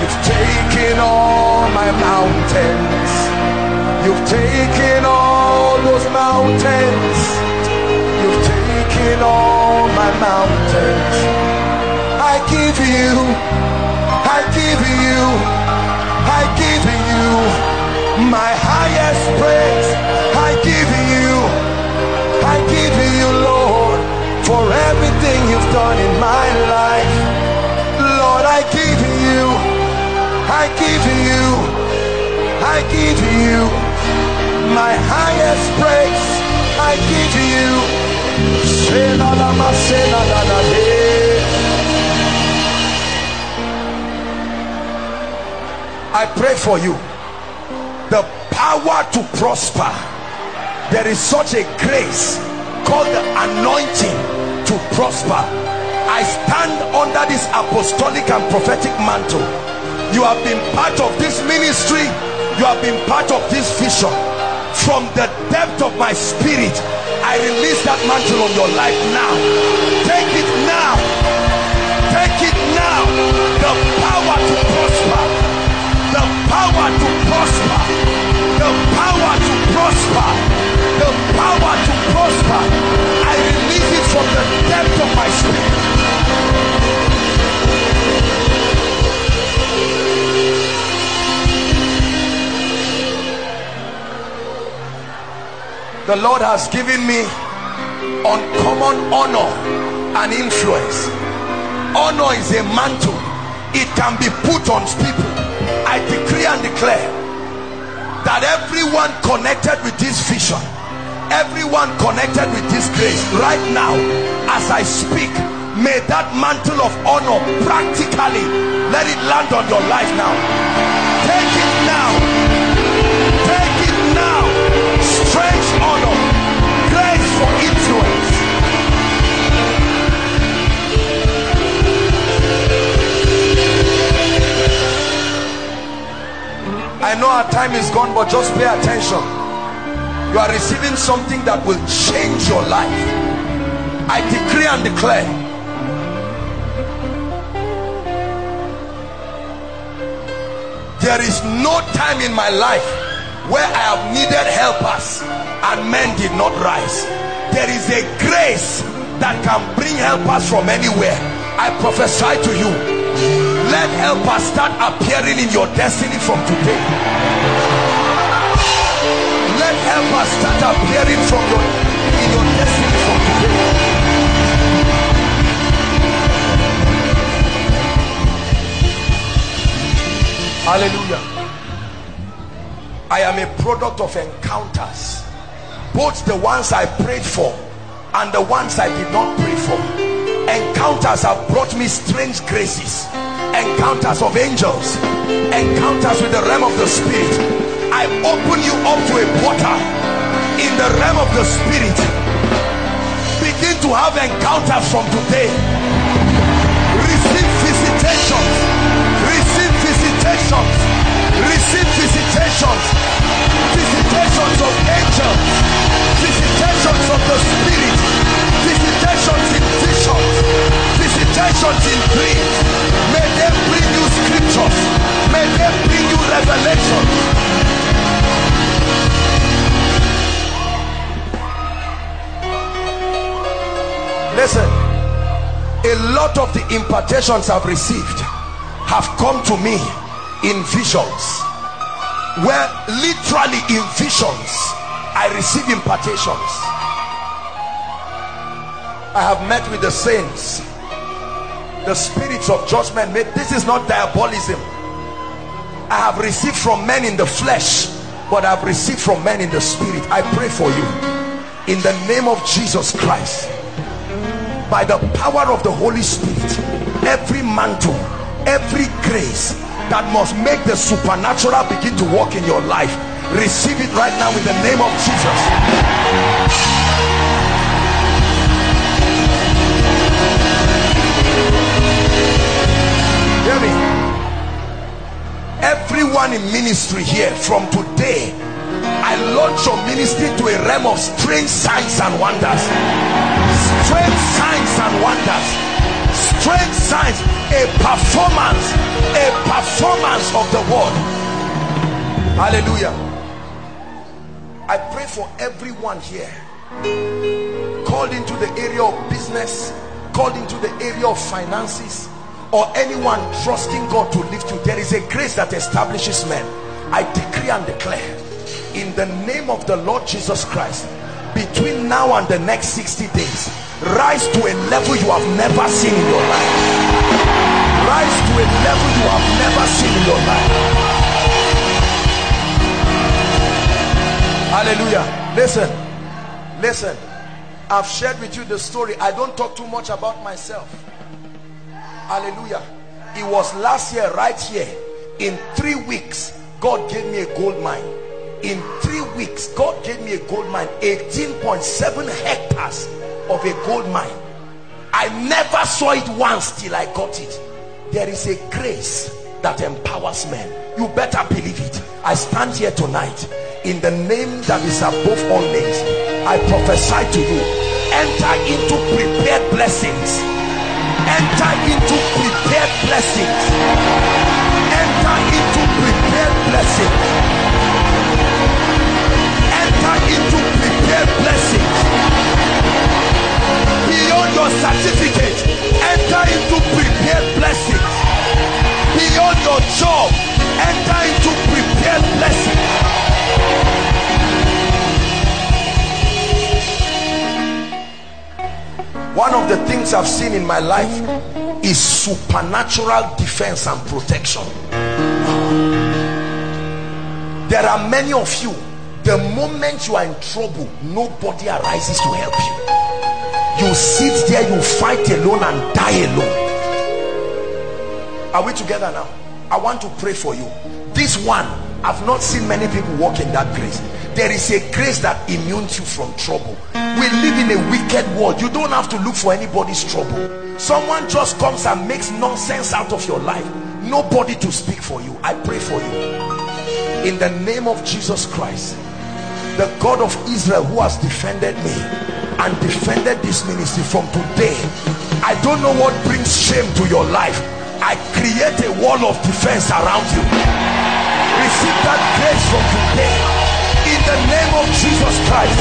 S1: You've taken all my mountains. You've taken all those mountains. You've taken all my mountains. I give you, I give you, I give you my highest praise. I give you, I give you, Lord, for everything you've done in my life. Lord, I give you, I give you, I give you my highest praise. I give you. I pray for you the power to prosper. There is such a grace called the anointing to prosper. I stand under this apostolic and prophetic mantle. You have been part of this ministry, you have been part of this vision. From the depth of my spirit, I release that mantle on your life now. Take it now. Take it now. The power to prosper. The power to prosper. The power to prosper. The power to prosper. I release it from the depth of my spirit. The Lord has given me uncommon honor and influence. Honor is a mantle. It can be put on people. I decree and declare that everyone connected with this vision everyone connected with this grace right now as I speak may that mantle of honor practically let it land on your life now. Take it now I know our time is gone but just pay attention. You are receiving something that will change your life. I decree and declare. There is no time in my life where I have needed helpers and men did not rise. There is a grace that can bring helpers from anywhere. I prophesy to you let helpers start appearing in your destiny from today. Let helpers start appearing from your in your destiny from today. Hallelujah. I am a product of encounters both the ones I prayed for and the ones I did not pray for. Encounters have brought me strange graces encounters of angels encounters with the realm of the spirit. I open you up to a portal in the realm of the spirit. Begin to have encounters from today. Receive visitations. Receive visitations. Receive visitations. Visitations of angels. Visitations of the spirit. Visitations in visions in dreams may they bring you scriptures. May they bring you revelation. Listen. A lot of the impartations I've received have come to me in visions. Where literally in visions I receive impartations. I have met with the saints the spirits of judgment made this is not diabolism. I have received from men in the flesh but I've received from men in the spirit. I pray for you. In the name of Jesus Christ by the power of the Holy Spirit every mantle every grace that must make the supernatural begin to work in your life receive it right now in the name of Jesus everyone in ministry here from today I launch your ministry to a realm of strange signs and wonders. Strange signs and wonders. Strange signs. A performance. A performance of the word. Hallelujah. I pray for everyone here. Called into the area of business. Called into the area of finances or anyone trusting God to lift you there is a grace that establishes men. I decree and declare in the name of the Lord Jesus Christ between now and the next 60 days rise to a level you have never seen in your life. Rise to a level you have never seen in your life. Hallelujah. Listen listen. I've shared with you the story. I don't talk too much about myself hallelujah. It was last year right here. In three weeks God gave me a gold mine. In three weeks God gave me a gold mine. 18.7 hectares of a gold mine. I never saw it once till I got it. There is a grace that empowers men. You better believe it. I stand here tonight. In the name that is above all names I prophesy to you. Enter into prepared blessings enter into prepared blessings. Enter into prepared blessings. Enter into prepared blessings. Beyond your certificate enter into prepared blessings. Beyond your job enter into prepared blessings one of the things I've seen in my life is supernatural defense and protection. There are many of you the moment you are in trouble nobody arises to help you. You sit there you fight alone and die alone. Are we together now? I want to pray for you. This one i've not seen many people walk in that grace. There is a grace that immunes you from trouble. We live in a wicked world. You don't have to look for anybody's trouble. Someone just comes and makes nonsense out of your life. Nobody to speak for you. I pray for you. In the name of jesus christ the god of israel who has defended me and defended this ministry from today i don't know what brings shame to your life. I create a wall of defense around you receive that grace from today. In the name of jesus christ.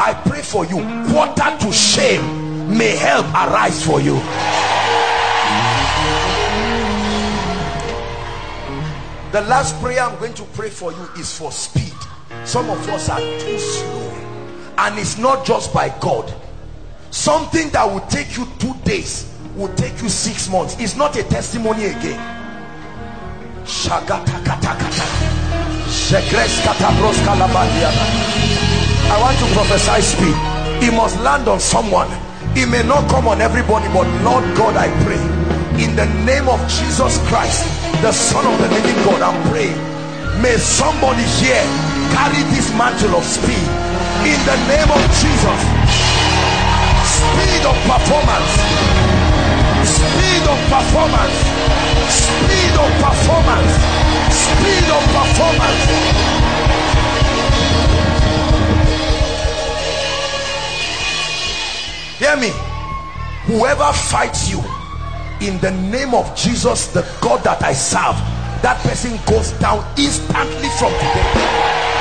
S1: I pray for you. Quarter to shame may help arise for you. The last prayer I'm going to pray for you is for speed. Some of us are too slow and it's not just by God. Something that will take you two days will take you six months. It's not a testimony again. I want to prophesy speed. It must land on someone. It may not come on everybody but Lord God I pray. In the name of Jesus Christ the son of the living God I pray may somebody here carry this mantle of speed. In the name of Jesus. Speed of performance speed of performance. Speed of performance. Speed of performance. Hear me. Whoever fights you in the name of Jesus the God that I serve that person goes down instantly from today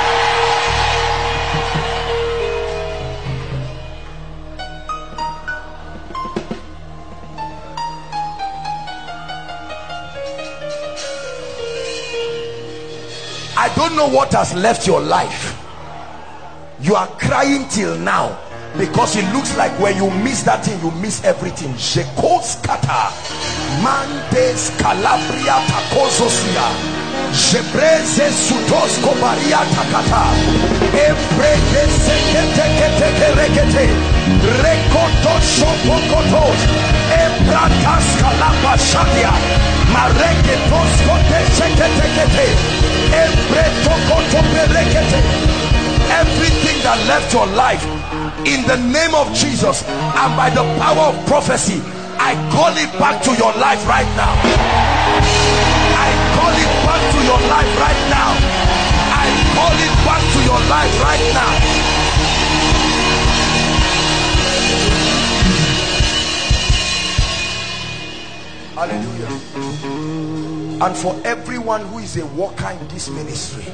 S1: don't know what has left your life. You are crying till now because it looks like when you miss that thing you miss everything. Shekos kata mandes calabria takozosia jebreze sutos kobaria takata ebrede sekete kete kerekete rekoto shopokotos ebratas kalapa shadia mareke toskote everything that left your life in the name of Jesus and by the power of prophecy I call it back to your life right now. I call it back to your life right now. I call it back to your life right now. Hallelujah and for everyone who is a worker in this ministry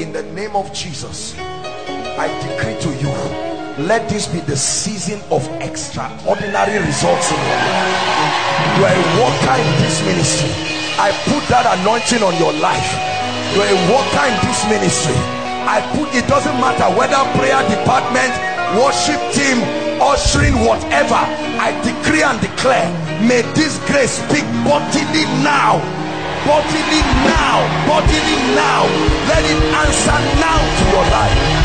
S1: in the name of Jesus I decree to you let this be the season of extraordinary results in your life. You are a worker in this ministry. I put that anointing on your life. You are a worker in this ministry. I put it doesn't matter whether prayer department worship team ushering whatever. I decree and declare may this grace speak bodily now bodily now. Bodily now. Let it answer now to your life